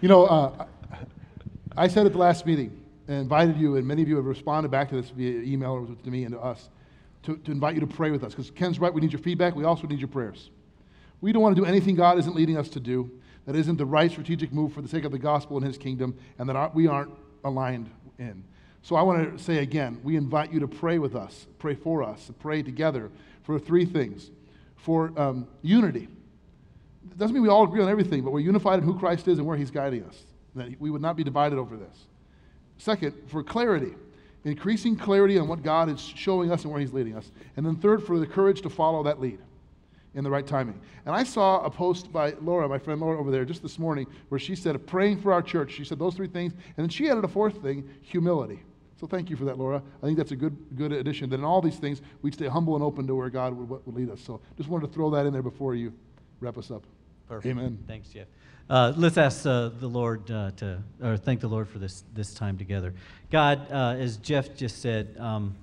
You know, uh, I said at the last meeting, and invited you, and many of you have responded back to this via email or to me and to us, to, to invite you to pray with us. Because Ken's right, we need your feedback. We also need your prayers. We don't want to do anything God isn't leading us to do, that isn't the right strategic move for the sake of the gospel and His kingdom, and that we aren't aligned in. So I want to say again, we invite you to pray with us, pray for us, pray together for three things. For um, unity, it doesn't mean we all agree on everything, but we're unified in who Christ is and where He's guiding us. That we would not be divided over this. Second, for clarity, increasing clarity on what God is showing us and where He's leading us. And then third, for the courage to follow that lead in the right timing. And I saw a post by Laura, my friend Laura over there, just this morning, where she said, praying for our church. She said those three things. And then she added a fourth thing humility. So thank you for that, Laura. I think that's a good, good addition. That in all these things, we'd stay humble and open to where God would, would lead us. So just wanted to throw that in there before you wrap us up. Perfect. Amen. Thanks, Jeff. Uh, let's ask uh, the Lord uh, to, or thank the Lord for this, this time together. God, uh, as Jeff just said, um,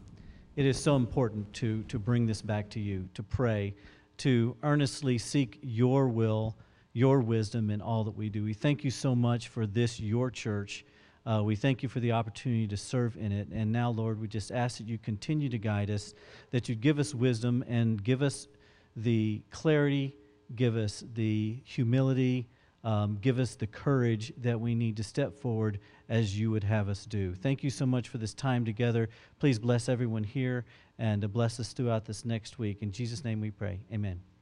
it is so important to, to bring this back to you, to pray, to earnestly seek your will, your wisdom in all that we do. We thank you so much for this, your church. Uh, we thank you for the opportunity to serve in it. And now, Lord, we just ask that you continue to guide us, that you give us wisdom and give us the clarity, give us the humility, um, give us the courage that we need to step forward as you would have us do. Thank you so much for this time together. Please bless everyone here and bless us throughout this next week. In Jesus' name we pray. Amen.